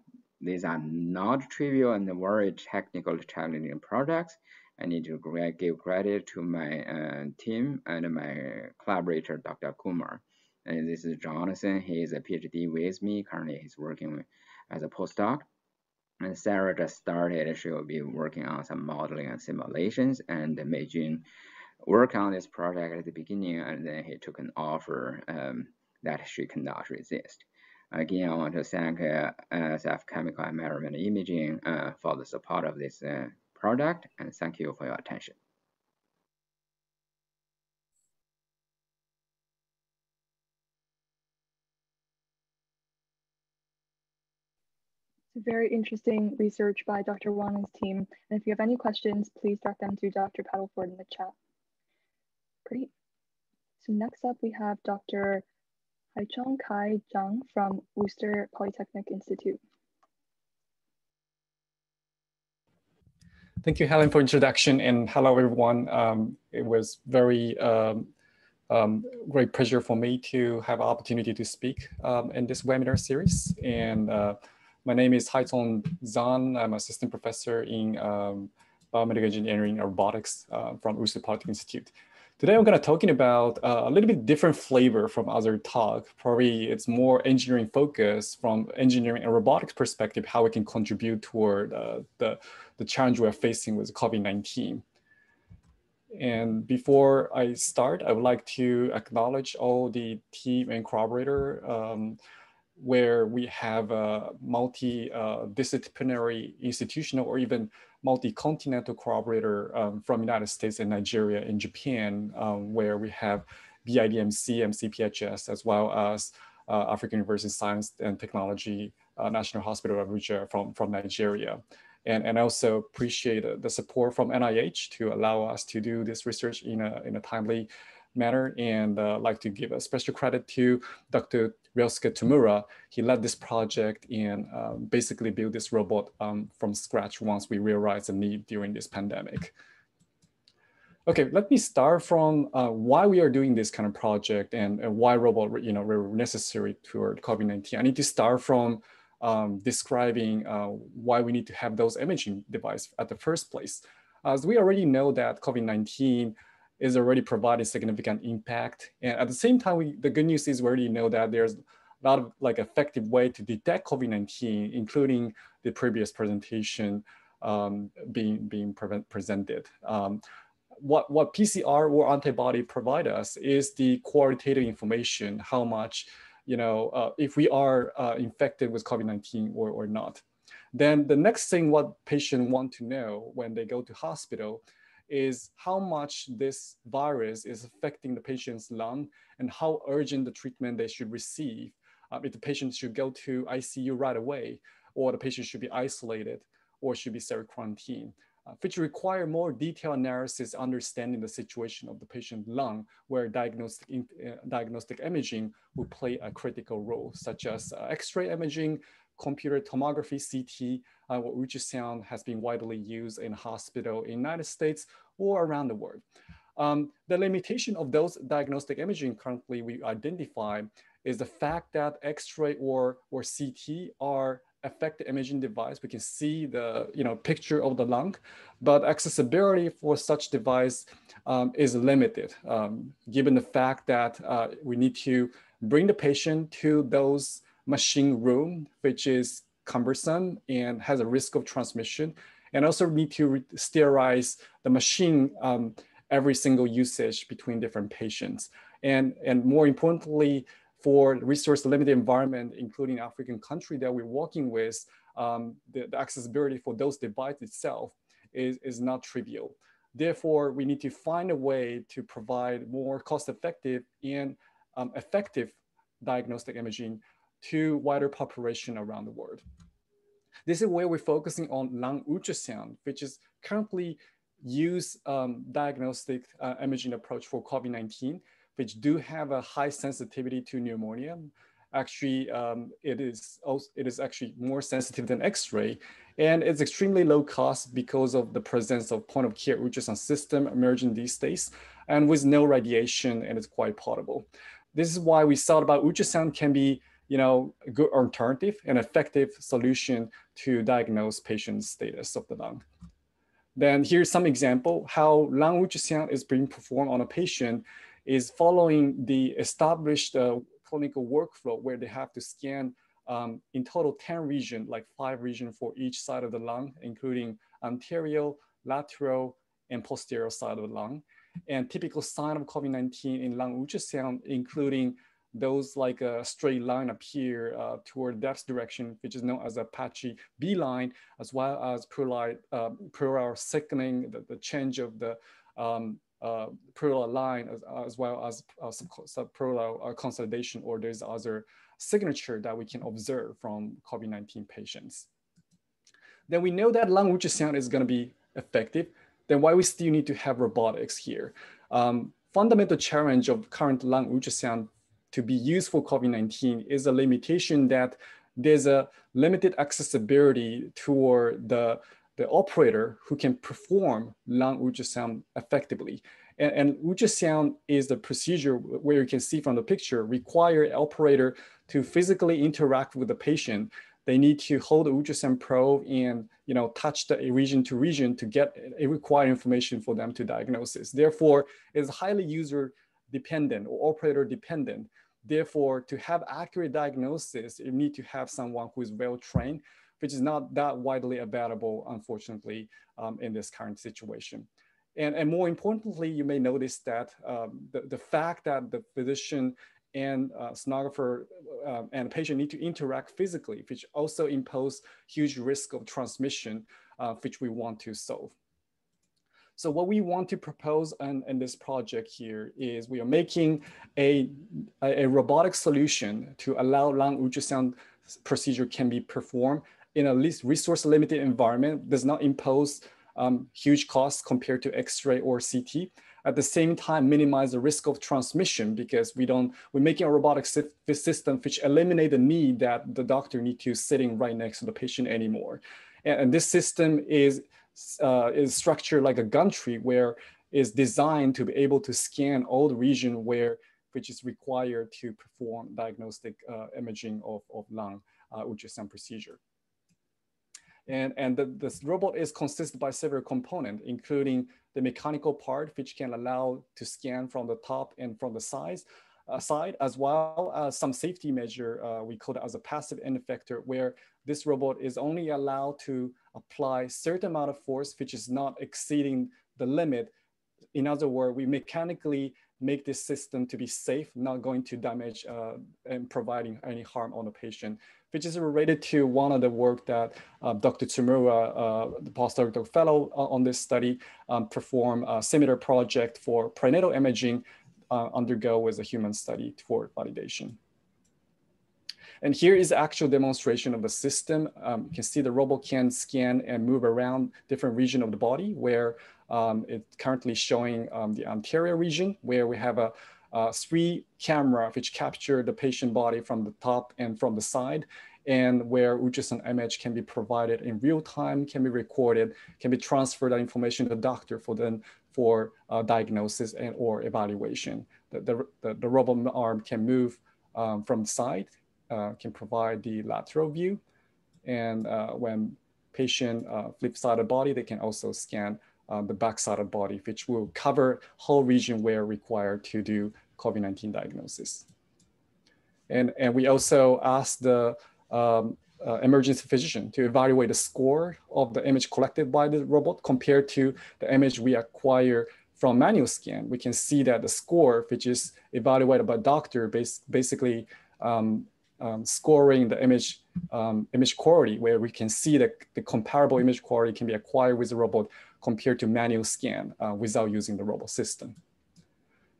these are not trivial and very technical challenging projects. I need to give credit to my uh, team and my collaborator, Dr. Kumar. And this is Jonathan. He is a PhD with me. Currently, he's working as a postdoc. And Sarah just started. She will be working on some modeling and simulations. And Meijun worked on this project at the beginning, and then he took an offer um, that she cannot resist. Again, I want to thank uh, NSF Chemical Environment Imaging uh, for the support of this uh, project, and thank you for your attention. It's very interesting research by Dr. Wann's team. And if you have any questions, please direct them to Dr. Paddleford in the chat. Great. So next up, we have Dr. Haichong Kai Zhang from Worcester Polytechnic Institute. Thank you, Helen, for introduction, and hello, everyone. Um, it was very um, um, great pleasure for me to have opportunity to speak um, in this webinar series. And uh, my name is Haitong Zhan. I'm assistant professor in um, biomedical engineering and robotics uh, from Worcester Polytechnic Institute. Today I'm going to talking about uh, a little bit different flavor from other talk. Probably it's more engineering focus from engineering and robotics perspective, how we can contribute toward uh, the, the challenge we're facing with COVID-19. And before I start, I would like to acknowledge all the team and collaborator um, where we have a multi-disciplinary uh, institutional or even multi-continental collaborator um, from United States and Nigeria and Japan, um, where we have BIDMC, MCPHS, as well as uh, African University of Science and Technology uh, National Hospital of Abuja from, from Nigeria. And, and also appreciate the support from NIH to allow us to do this research in a, in a timely manner and uh, like to give a special credit to Dr. Ryosuke Tamura. He led this project and um, basically built this robot um, from scratch once we realized the need during this pandemic. Okay, let me start from uh, why we are doing this kind of project and, and why robot you know, were necessary toward COVID-19. I need to start from um, describing uh, why we need to have those imaging device at the first place. As we already know that COVID-19 is already providing significant impact. And at the same time, we, the good news is we already know that there's a lot of like effective way to detect COVID-19, including the previous presentation um, being, being pre presented. Um, what, what PCR or antibody provide us is the qualitative information, how much, you know, uh, if we are uh, infected with COVID-19 or, or not. Then the next thing what patient want to know when they go to hospital is how much this virus is affecting the patient's lung and how urgent the treatment they should receive. Um, if the patient should go to ICU right away, or the patient should be isolated, or should be self-quarantined, uh, which require more detailed analysis understanding the situation of the patient lung, where diagnostic, uh, diagnostic imaging will play a critical role, such as uh, X-ray imaging, computer tomography, CT, uh, or ultrasound has been widely used in hospital in United States or around the world. Um, the limitation of those diagnostic imaging currently we identify is the fact that X-ray or, or CT are effective imaging device. We can see the you know picture of the lung, but accessibility for such device um, is limited, um, given the fact that uh, we need to bring the patient to those machine room, which is cumbersome and has a risk of transmission, and also need to sterilize the machine um, every single usage between different patients. And, and more importantly, for resource limited environment, including African country that we're working with, um, the, the, accessibility for those devices itself is, is not trivial. Therefore, we need to find a way to provide more cost-effective and um, effective diagnostic imaging to wider population around the world. This is where we're focusing on lung ultrasound, which is currently used um, diagnostic uh, imaging approach for COVID-19, which do have a high sensitivity to pneumonia. Actually, um, it is also, it is actually more sensitive than X-ray, and it's extremely low cost because of the presence of point of care ultrasound system emerging these days, and with no radiation, and it's quite portable. This is why we thought about ultrasound can be you know, a good alternative and effective solution to diagnose patient's status of the lung. Then here's some example how lung ultrasound is being performed on a patient is following the established uh, clinical workflow where they have to scan um, in total 10 region, like five region for each side of the lung, including anterior, lateral, and posterior side of the lung. And typical sign of COVID-19 in lung ultrasound, including those like a straight line appear uh, toward depth direction, which is known as a patchy B line, as well as pleural, uh, pleural thickening, the, the change of the um, uh, line, as, as well as uh, subpleural uh, consolidation, or there's other signature that we can observe from COVID-19 patients. Then we know that lung ultrasound is gonna be effective, then why we still need to have robotics here? Um, fundamental challenge of current lung ultrasound to be used for COVID-19 is a limitation that there's a limited accessibility toward the, the operator who can perform lung ultrasound effectively. And, and ultrasound is the procedure where you can see from the picture require operator to physically interact with the patient. They need to hold the ultrasound probe and you know touch the region to region to get a required information for them to diagnosis. Therefore, it's highly user dependent or operator dependent. Therefore, to have accurate diagnosis, you need to have someone who is well trained, which is not that widely available, unfortunately, um, in this current situation. And, and more importantly, you may notice that um, the, the fact that the physician and uh, sonographer uh, and patient need to interact physically, which also impose huge risk of transmission, uh, which we want to solve. So what we want to propose in, in this project here is we are making a, a, a robotic solution to allow lung ultrasound procedure can be performed in a least resource limited environment, does not impose um, huge costs compared to X-ray or CT. At the same time, minimize the risk of transmission because we don't, we're making a robotic system which eliminate the need that the doctor need to sitting right next to the patient anymore. And, and this system is uh, is structured like a Gantry where is designed to be able to scan all the region where which is required to perform diagnostic uh, imaging of, of lung uh, ultrasound procedure. And, and the, this robot is consisted by several components, including the mechanical part, which can allow to scan from the top and from the sides, side, as well as some safety measure, uh, we call it as a passive end effector, where this robot is only allowed to apply certain amount of force, which is not exceeding the limit. In other words, we mechanically make this system to be safe, not going to damage uh, and providing any harm on the patient, which is related to one of the work that uh, Dr. Tsumura, uh, the postdoctoral fellow uh, on this study, um, performed a similar project for prenatal imaging uh, undergo with a human study for validation. And here is actual demonstration of the system. Um, you can see the robot can scan and move around different region of the body where um, it's currently showing um, the anterior region where we have a, a, three camera which capture the patient body from the top and from the side and where ultrasound image can be provided in real time, can be recorded, can be transferred that information to the doctor for then for uh, diagnosis and or evaluation. The, the, the, the robot arm can move um, from the side uh, can provide the lateral view. And uh, when patient uh, flip side of body, they can also scan the back side of body, which will cover whole region where required to do COVID-19 diagnosis. And, and we also asked the um, uh, emergency physician to evaluate the score of the image collected by the robot compared to the image we acquire from manual scan. We can see that the score, which is evaluated by doctor, bas basically um, um, scoring the image um, image quality, where we can see that the comparable image quality can be acquired with the robot compared to manual scan uh, without using the robot system.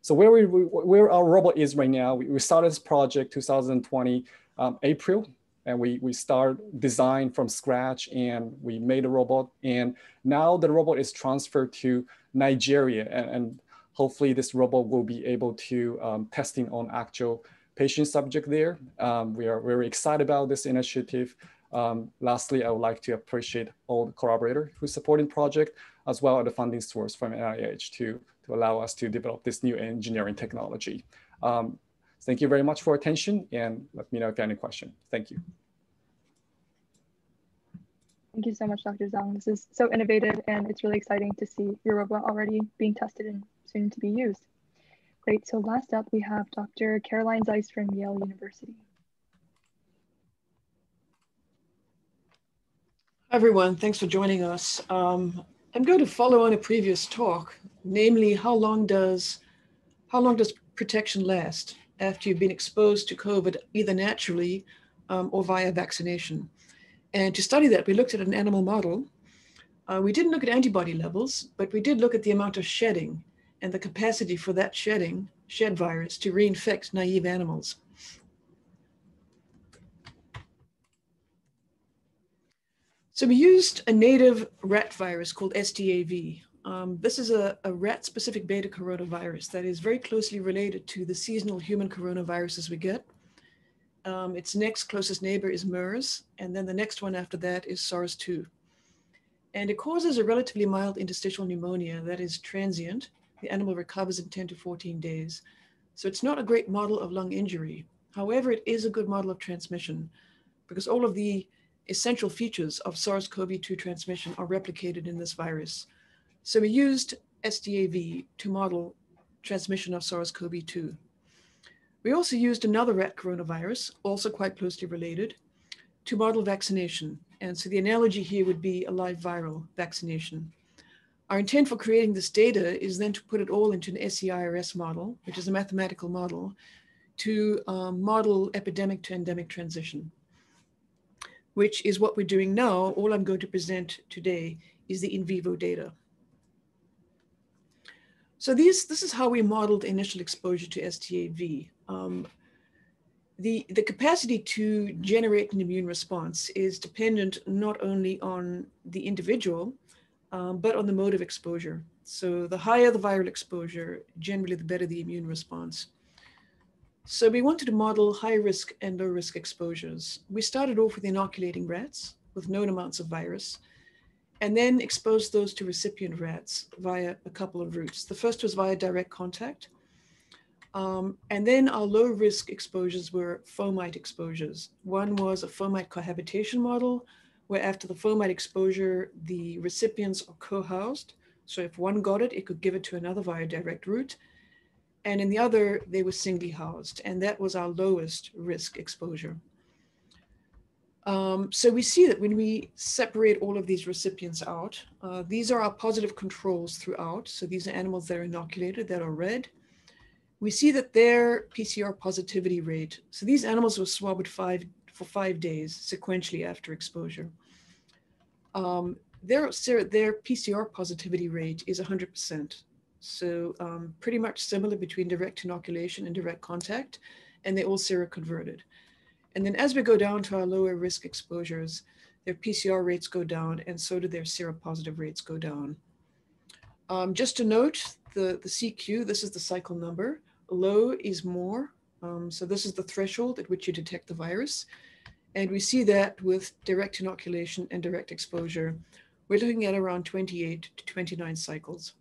So where, we, where our robot is right now, we, started this project 2020 um, April, and we, we start design from scratch and we made a robot. And now the robot is transferred to Nigeria and, and hopefully this robot will be able to um, testing on actual patient subject there. Um, we are very excited about this initiative. Um, lastly, I would like to appreciate all the collaborators who supporting project, as well as the funding source from NIH to, to allow us to develop this new engineering technology. Thank you very much for attention and let me know if you have any question. Thank you. Thank you so much, Dr. Zhang. This is so innovative and it's really exciting to see your robot already being tested and soon to be used. Great, so last up we have Dr. Caroline Zeiss from Yale University. Hi everyone, thanks for joining us. Um, I'm going to follow on a previous talk, namely how long does how long does protection last after you've been exposed to COVID, either naturally um, or via vaccination? And to study that, we looked at an animal model. Uh, we didn't look at antibody levels, but we did look at the amount of shedding and the capacity for that shedding, shed virus, to reinfect naive animals. So we used a native rat virus called SDAV. Um, this is a, a rat-specific beta coronavirus that is very closely related to the seasonal human coronaviruses we get. Um, its next closest neighbor is MERS, and then the next one after that is SARS-2. And it causes a relatively mild interstitial pneumonia that is transient the animal recovers in 10 to 14 days. So it's not a great model of lung injury. However, it is a good model of transmission because all of the essential features of SARS-CoV-2 transmission are replicated in this virus. So we used SDAV to model transmission of SARS-CoV-2. We also used another rat coronavirus, also quite closely related, to model vaccination. And so the analogy here would be a live viral vaccination. Our intent for creating this data is then to put it all into an SEIRS model, which is a mathematical model, to um, model epidemic to endemic transition, which is what we're doing now. All I'm going to present today is the in vivo data. So these, this is how we modeled initial exposure to STAV. Um, the, the capacity to generate an immune response is dependent not only on the individual, um, but on the mode of exposure. So the higher the viral exposure, generally the better the immune response. So we wanted to model high risk and low risk exposures. We started off with inoculating rats with known amounts of virus, and then exposed those to recipient rats via a couple of routes. The first was via direct contact. Um, and then our low risk exposures were fomite exposures. One was a fomite cohabitation model, where after the fomite exposure, the recipients are co-housed. So if one got it, it could give it to another via direct route. And in the other, they were singly housed. And that was our lowest risk exposure. Um, so we see that when we separate all of these recipients out, uh, these are our positive controls throughout. So these are animals that are inoculated that are red we see that their PCR positivity rate, so these animals were swabbed five, for five days sequentially after exposure. Um, their, their PCR positivity rate is 100%. So um, pretty much similar between direct inoculation and direct contact, and they all seroconverted. And then as we go down to our lower risk exposures, their PCR rates go down, and so do their seropositive rates go down. Um, just to note, the, the CQ, this is the cycle number, low is more. Um, so this is the threshold at which you detect the virus. And we see that with direct inoculation and direct exposure, we're looking at around 28 to 29 cycles.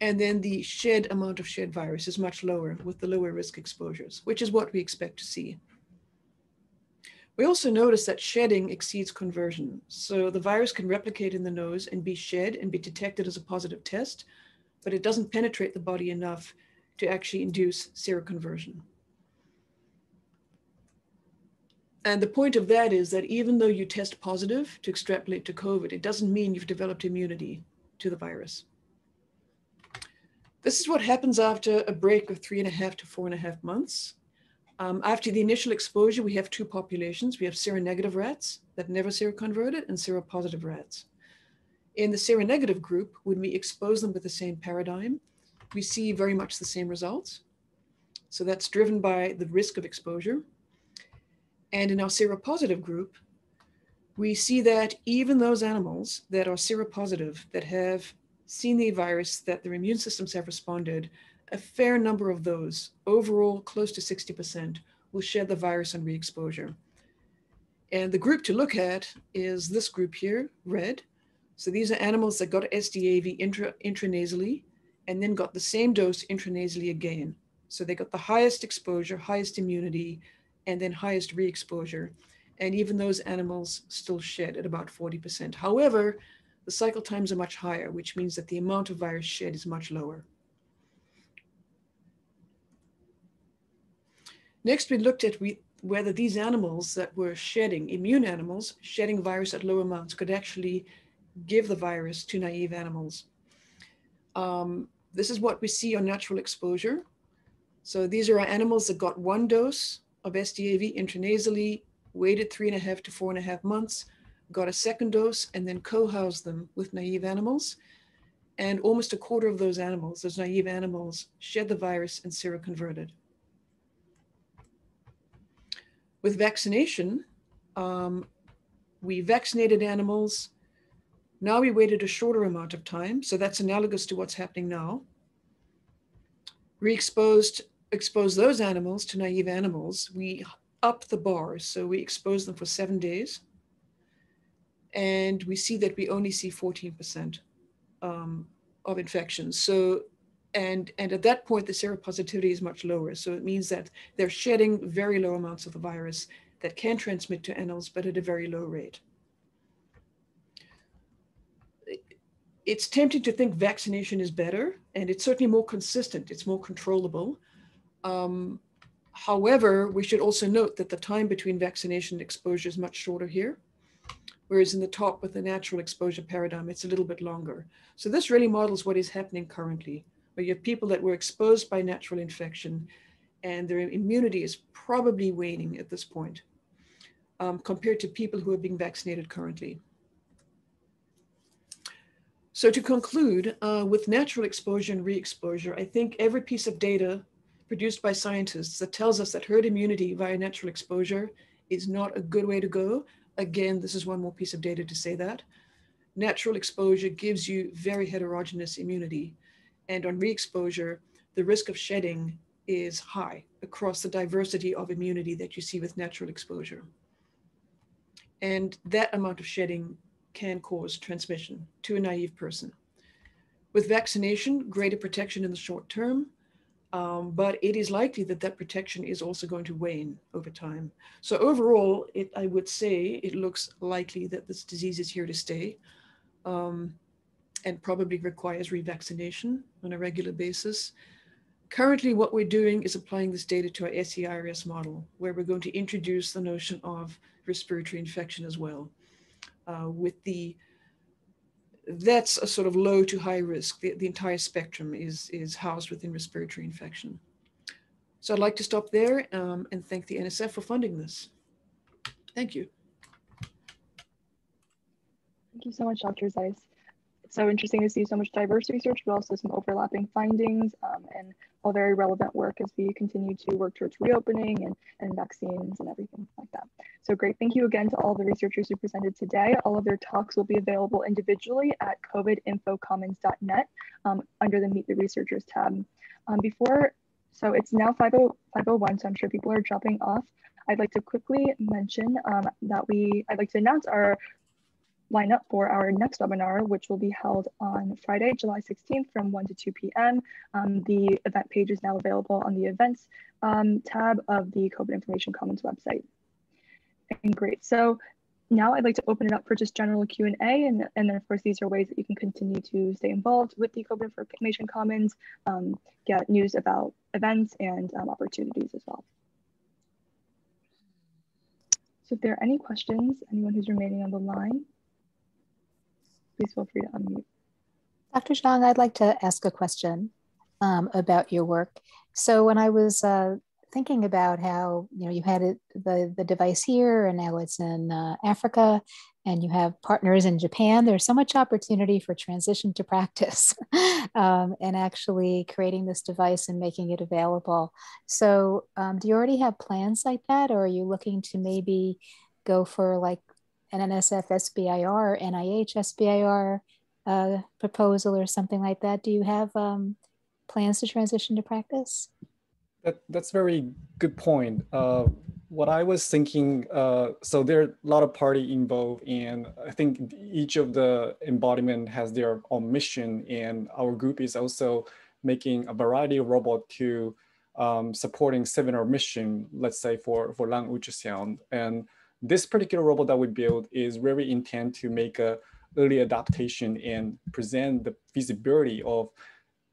And then the shed amount of shed virus is much lower with the lower risk exposures, which is what we expect to see. We also notice that shedding exceeds conversion. So the virus can replicate in the nose and be shed and be detected as a positive test, but it doesn't penetrate the body enough to actually induce seroconversion. And the point of that is that even though you test positive to extrapolate to COVID, it doesn't mean you've developed immunity to the virus. This is what happens after a break of three and a half to four and a half months. Um, after the initial exposure, we have two populations. We have seronegative rats that never seroconverted and seropositive rats. In the seronegative group, when we expose them with the same paradigm, we see very much the same results. So that's driven by the risk of exposure. And in our seropositive group, we see that even those animals that are seropositive, that have seen the virus, that their immune systems have responded, a fair number of those, overall close to 60%, will shed the virus on re-exposure. And the group to look at is this group here, red. So these are animals that got SDAV intra, intranasally and then got the same dose intranasally again. So they got the highest exposure, highest immunity, and then highest re-exposure. And even those animals still shed at about 40%. However, the cycle times are much higher, which means that the amount of virus shed is much lower. Next, we looked at we, whether these animals that were shedding, immune animals, shedding virus at low amounts could actually give the virus to naive animals. Um, this is what we see on natural exposure. So these are animals that got one dose of SDAV intranasally, waited three and a half to four and a half months, got a second dose, and then co-housed them with naive animals. And almost a quarter of those animals, those naive animals, shed the virus and seroconverted. With vaccination, um, we vaccinated animals now we waited a shorter amount of time, so that's analogous to what's happening now. Re-exposed, exposed those animals to naive animals. We up the bar, so we expose them for seven days. And we see that we only see 14% um, of infections. So, and, and at that point, the seropositivity is much lower. So it means that they're shedding very low amounts of the virus that can transmit to animals, but at a very low rate. it's tempting to think vaccination is better, and it's certainly more consistent, it's more controllable. Um, however, we should also note that the time between vaccination and exposure is much shorter here, whereas in the top with the natural exposure paradigm, it's a little bit longer. So this really models what is happening currently, where you have people that were exposed by natural infection and their immunity is probably waning at this point um, compared to people who are being vaccinated currently. So to conclude, uh, with natural exposure and re-exposure, I think every piece of data produced by scientists that tells us that herd immunity via natural exposure is not a good way to go. Again, this is one more piece of data to say that. Natural exposure gives you very heterogeneous immunity. And on re-exposure, the risk of shedding is high across the diversity of immunity that you see with natural exposure. And that amount of shedding can cause transmission to a naive person. With vaccination, greater protection in the short term, Um, but it is likely that that protection is also going to wane over time. So overall, it, I would say it looks likely that this disease is here to stay um, and probably requires revaccination on a regular basis. Currently, what we're doing is applying this data to our SEIRS model, where we're going to introduce the notion of respiratory infection as well. Uh, with the that's a sort of low to high risk. The, the entire spectrum is, is housed within respiratory infection. So I'd like to stop there um, and thank the NSF for funding this. Thank you. Thank you so much, Dr. Zeiss so interesting to see so much diverse research, but also some overlapping findings um, and all very relevant work as we continue to work towards reopening and, and vaccines and everything like that. So great. Thank you again to all the researchers who presented today. All of their talks will be available individually at covidinfocommons.net um, under the Meet the Researchers tab. Um, before, so it's now 501, so I'm sure people are dropping off. I'd like to quickly mention um, that we, I'd like to announce our line up for our next webinar, which will be held on Friday, July 16th from 1 to 2 p.m. Um, the event page is now available on the events um, tab of the COVID Information Commons website. And great, so now I'd like to open it up for just general Q&A and, and then of course these are ways that you can continue to stay involved with the COVID Information Commons, um, get news about events and um, opportunities as well. So if there are any questions, anyone who's remaining on the line, please feel free to unmute. Dr. Zhang, I'd like to ask a question um, about your work. So when I was uh, thinking about how you know you had it, the the device here and now it's in uh, Africa, and you have partners in Japan, there's so much opportunity for transition to practice um, and actually creating this device and making it available. So um, do you already have plans like that, or are you looking to maybe go for like an NSF SBIR, NIH SBIR uh, proposal or something like that? Do you have um, plans to transition to practice? That, that's a very good point. Uh, what I was thinking, uh, so there are a lot of party involved and I think each of the embodiment has their own mission and our group is also making a variety of robot to um, supporting similar mission, let's say for, for lung ultrasound. And this particular robot that we built is very intent to make a early adaptation and present the feasibility of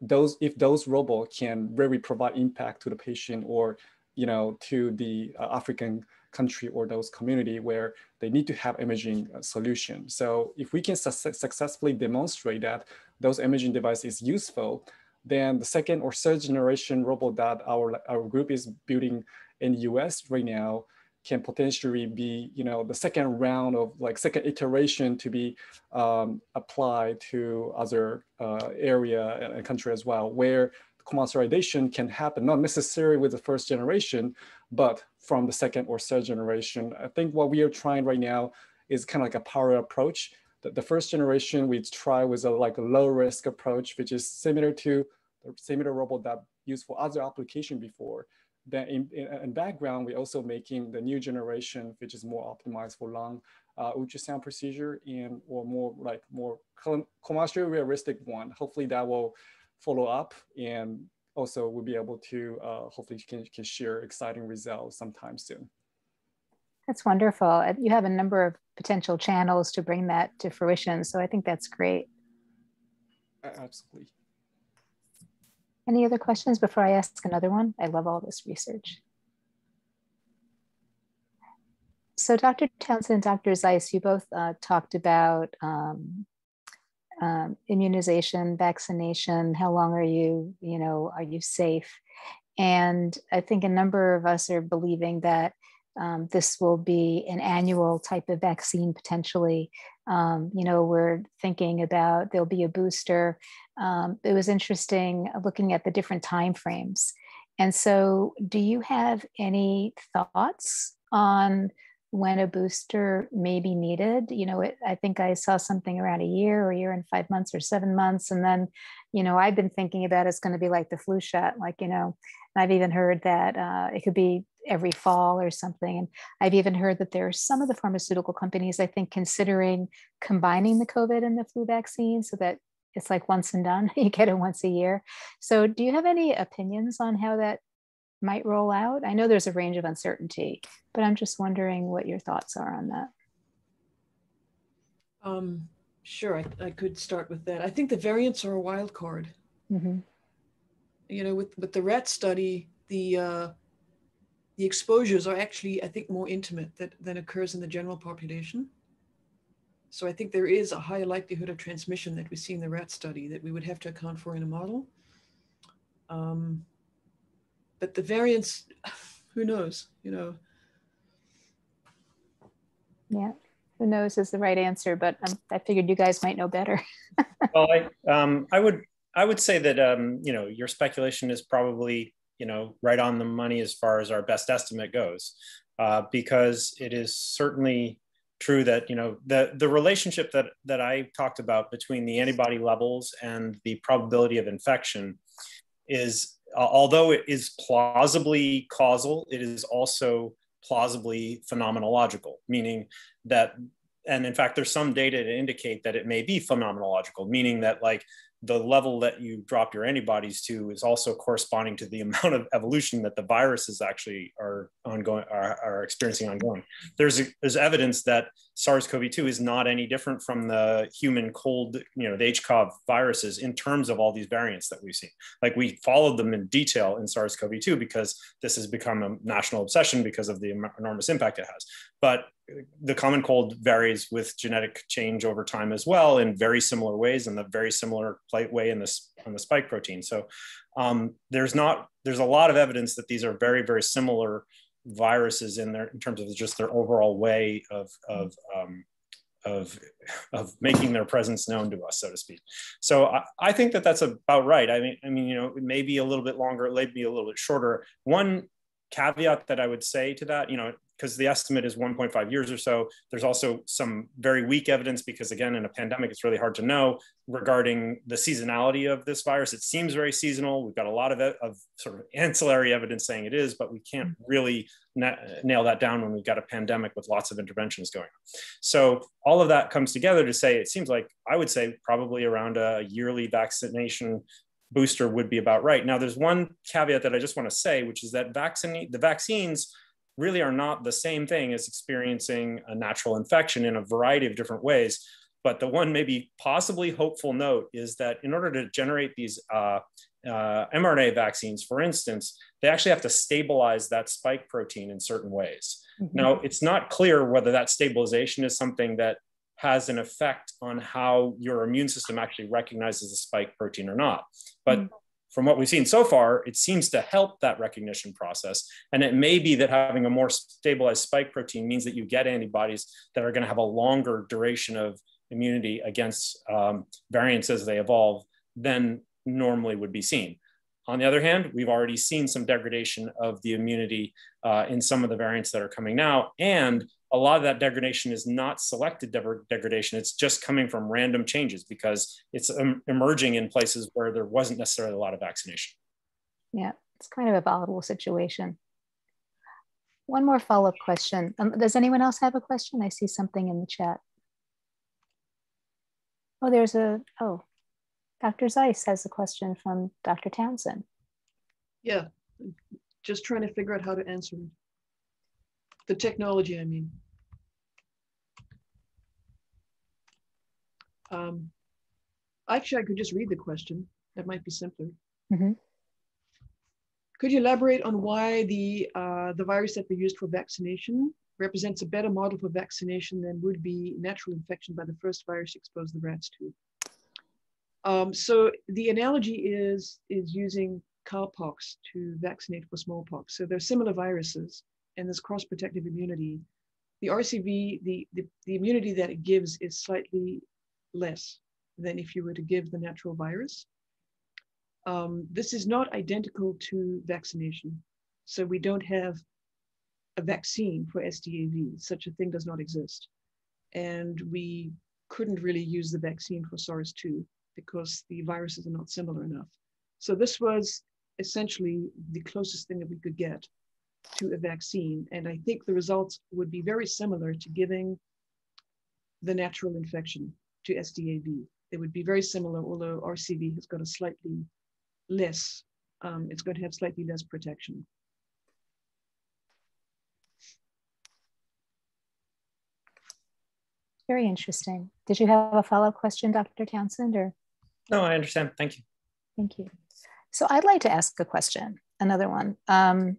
those if those robots can really provide impact to the patient or you know to the uh, African country or those community where they need to have imaging uh, solution. So if we can su successfully demonstrate that those imaging device is useful, then the second or third generation robot that our, our group is building in the US right now can potentially be, you know, the second round of like second iteration to be um, applied to other uh, area and country as well, where commercialization can happen, not necessarily with the first generation, but from the second or third generation. I think what we are trying right now is kind of like a power approach. The, the first generation we try with a like a low risk approach, which is similar to the similar robot that used for other application before then in, in, in, background, we're also making the new generation, which is more optimized for lung uh, ultrasound procedure and or more like more commercially realistic one. Hopefully that will follow up and also we'll be able to uh, hopefully can, can share exciting results sometime soon. That's wonderful. You have a number of potential channels to bring that to fruition. So I think that's great. Absolutely. Any other questions before I ask another one? I love all this research. So Dr. Townsend and Dr. Zeiss, you both uh, talked about um, um, immunization, vaccination, how long are you, you know, are you safe? And I think a number of us are believing that um, this will be an annual type of vaccine potentially. Um, you know, we're thinking about there'll be a booster. Um, it was interesting looking at the different time frames. And so, do you have any thoughts on when a booster may be needed? You know, it, I think I saw something around a year or a year and five months or seven months. And then, you know, I've been thinking about it's going to be like the flu shot. Like, you know, I've even heard that uh, it could be every fall or something. And I've even heard that there are some of the pharmaceutical companies, I think, considering combining the COVID and the flu vaccine so that it's like once and done. you get it once a year. So, do you have any opinions on how that might roll out? I know there's a range of uncertainty, but I'm just wondering what your thoughts are on that. Um, sure, I, I could start with that. I think the variants are a wild card. Mm-hmm. You know, with, with the rat study, the uh, the exposures are actually, I think, more intimate that, than occurs in the general population. So I think there is a high likelihood of transmission that we see in the rat study that we would have to account for in a model. Um, but the variants, who knows, you know. Yeah, who knows is the right answer, but um, I figured you guys might know better. well, I, um, I would, I would say that, um, you know, your speculation is probably you know, right on the money as far as our best estimate goes, uh, because it is certainly true that you know the the relationship that that I talked about between the antibody levels and the probability of infection is uh, although it is plausibly causal, it is also plausibly phenomenological, meaning that and in fact there's some data to indicate that it may be phenomenological meaning that like the level that you drop your antibodies to is also corresponding to the amount of evolution that the viruses actually are ongoing are, are experiencing ongoing. There's there's evidence that SARS-CoV-2 is not any different from the human cold, you know, the HCOV viruses in terms of all these variants that we've seen. Like we followed them in detail in SARS-CoV-2 because this has become a national obsession because of the enormous impact it has. But the common cold varies with genetic change over time as well in very similar ways in the very similar way in this on the spike protein. So um, there's not there's a lot of evidence that these are very very similar viruses in their in terms of just their overall way of of um, of of making their presence known to us, so to speak. So I, I, think that that's about right. I mean, I mean, you know, maybe a little bit longer, it may be a little bit shorter. One caveat that I would say to that, you know, because the estimate is 1.5 years or so. There's also some very weak evidence because, again, in a pandemic, it's really hard to know regarding the seasonality of this virus. It seems very seasonal. We've got a lot of, of sort of ancillary evidence saying it is, but we can't mm-hmm. really na- nail that down when we've got a pandemic with lots of interventions going on. So all of that comes together to say it seems like I would say probably around a yearly vaccination booster would be about right. Now, there's one caveat that I just want to say, which is that vaccine, the vaccines really are not the same thing as experiencing a natural infection in a variety of different ways. But the one maybe possibly hopeful note is that in order to generate these uh, uh, mRNA vaccines, for instance, they actually have to stabilize that spike protein in certain ways. Mm-hmm. Now, it's not clear whether that stabilization is something that has an effect on how your immune system actually recognizes the spike protein or not. But mm-hmm from what we've seen so far, it seems to help that recognition process. And it may be that having a more stabilized spike protein means that you get antibodies that are going to have a longer duration of immunity against um, variants as they evolve than normally would be seen. On the other hand, we've already seen some degradation of the immunity uh, in some of the variants that are coming now. And a lot of that degradation is not selected de- degradation. It's just coming from random changes because it's um, emerging in places where there wasn't necessarily a lot of vaccination. Yeah, it's kind of a volatile situation. One more follow up question. Um, does anyone else have a question? I see something in the chat. Oh, there's a, oh, Dr. Zeiss has a question from Dr. Townsend. Yeah, just trying to figure out how to answer the technology, I mean. Um, actually, I could just read the question. That might be simpler. Mm -hmm. Could you elaborate on why the, uh, the virus that we used for vaccination represents a better model for vaccination than would be natural infection by the first virus exposed the rats to? Um, so the analogy is, is using cowpox to vaccinate for smallpox. So they're similar viruses and there's cross-protective immunity. The RCV, the, the, the immunity that it gives is slightly less than if you were to give the natural virus. Um, this is not identical to vaccination. So we don't have a vaccine for SDAV. Such a thing does not exist. And we couldn't really use the vaccine for SARS-2 because the viruses are not similar enough. So this was essentially the closest thing that we could get to a vaccine. And I think the results would be very similar to giving the natural infection to SDAV. they would be very similar, although RCV has got a slightly less, um, it's going to have slightly less protection. Very interesting. Did you have a follow-up question, Dr. Townsend, or? No, I understand. Thank you. Thank you. So I'd like to ask a question, another one. Um,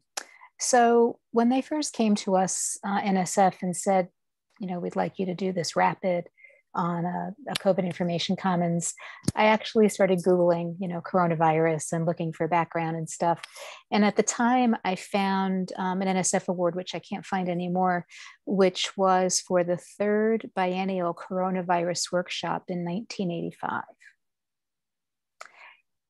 so when they first came to us, uh, NSF, and said, you know, we'd like you to do this rapid on a, a, COVID information commons, I actually started Googling, you know, coronavirus and looking for background and stuff. And at the time, I found um, an NSF award, which I can't find anymore, which was for the third biennial coronavirus workshop in 1985.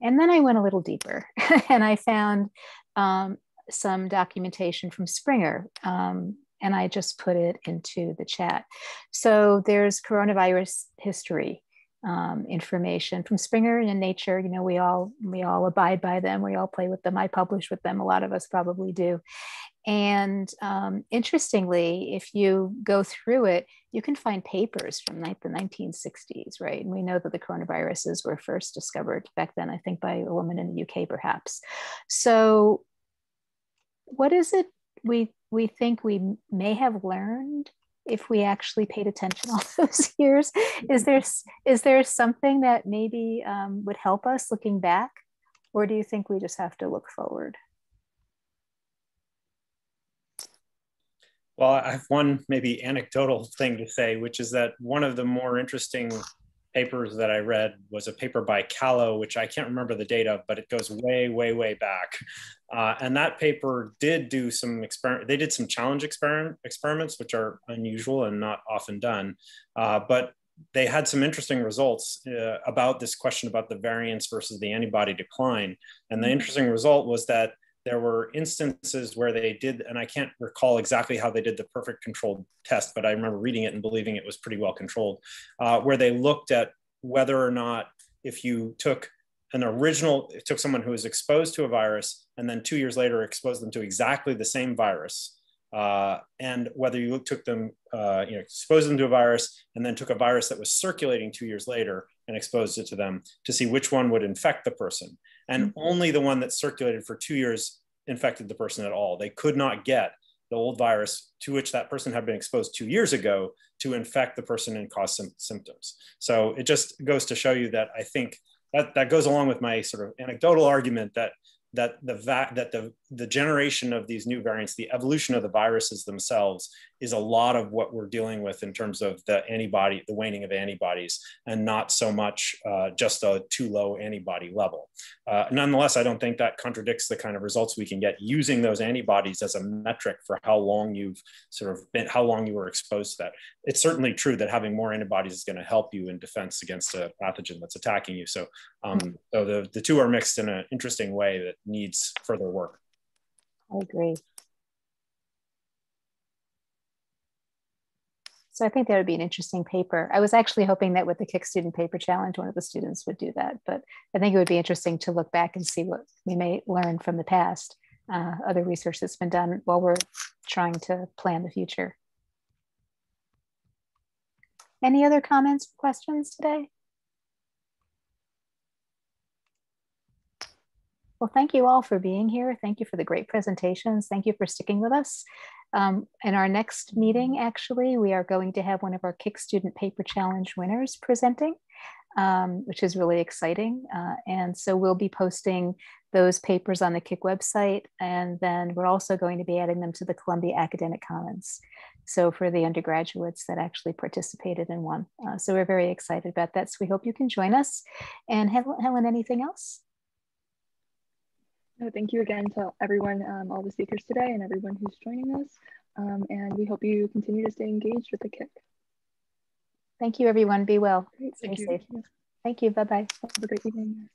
And then I went a little deeper and I found um, some documentation from Springer, um, and I just put it into the chat. So there's coronavirus history um, information from Springer and Nature. You know, we all we all abide by them. We all play with them. I publish with them. A lot of us probably do. And um, interestingly, if you go through it, you can find papers from the 1960s, right? And we know that the coronaviruses were first discovered back then, I think, by a woman in the UK, perhaps. So, what is it we we think we may have learned if we actually paid attention all those years. Is there is there something that maybe um, would help us looking back or do you think we just have to look forward? Well i have one maybe anecdotal thing to say which is that one of the more interesting papers that I read was a paper by Callow, which I can't remember the date of, but it goes way, way, way back. Uh, and that paper did do some experiment. They did some challenge experiment experiments, which are unusual and not often done. Uh, but they had some interesting results uh, about this question about the variance versus the antibody decline. And the interesting result was that there were instances where they did, and I can't recall exactly how they did the perfect controlled test, but I remember reading it and believing it was pretty well controlled, uh, where they looked at whether or not if you took an original, took someone who was exposed to a virus and then two years later exposed them to exactly the same virus, uh, and whether you took them, uh, you know, exposed them to a virus and then took a virus that was circulating two years later and exposed it to them to see which one would infect the person and mm-hmm. only the one that circulated for two years infected the person at all. They could not get the old virus to which that person had been exposed two years ago to infect the person and cause some symptoms. So it just goes to show you that I think that, that goes along with my sort of anecdotal argument that that the va- that the the generation of these new variants, the evolution of the viruses themselves, is a lot of what we're dealing with in terms of the antibody, the waning of antibodies, and not so much uh, just a too low antibody level. Uh, nonetheless, I don't think that contradicts the kind of results we can get using those antibodies as a metric for how long you've sort of been, how long you were exposed to that. It's certainly true that having more antibodies is going to help you in defense against a pathogen that's attacking you. So, um, so the, the two are mixed in an interesting way that needs further work. I agree. So I think that would be an interesting paper. I was actually hoping that with the CIC Student Paper Challenge, one of the students would do that, but I think it would be interesting to look back and see what we may learn from the past, uh, other research that's been done while we're trying to plan the future. Any other comments, questions today? Well, thank you all for being here. Thank you for the great presentations. Thank you for sticking with us. Um, in our next meeting, actually, we are going to have one of our CIC Student Paper Challenge winners presenting, um, which is really exciting. Uh, and so we'll be posting those papers on the CIC website, and then we're also going to be adding them to the Columbia Academic Commons. So for the undergraduates that actually participated in one. Uh, so we're very excited about that. So we hope you can join us. And Helen, anything else? No, thank you again to everyone, um, all the speakers today and everyone who's joining us. Um, and we hope you continue to stay engaged with the CIC. Thank you, everyone. Be well. Great, thank you. safe. Thank you. Bye-bye. Have a great evening.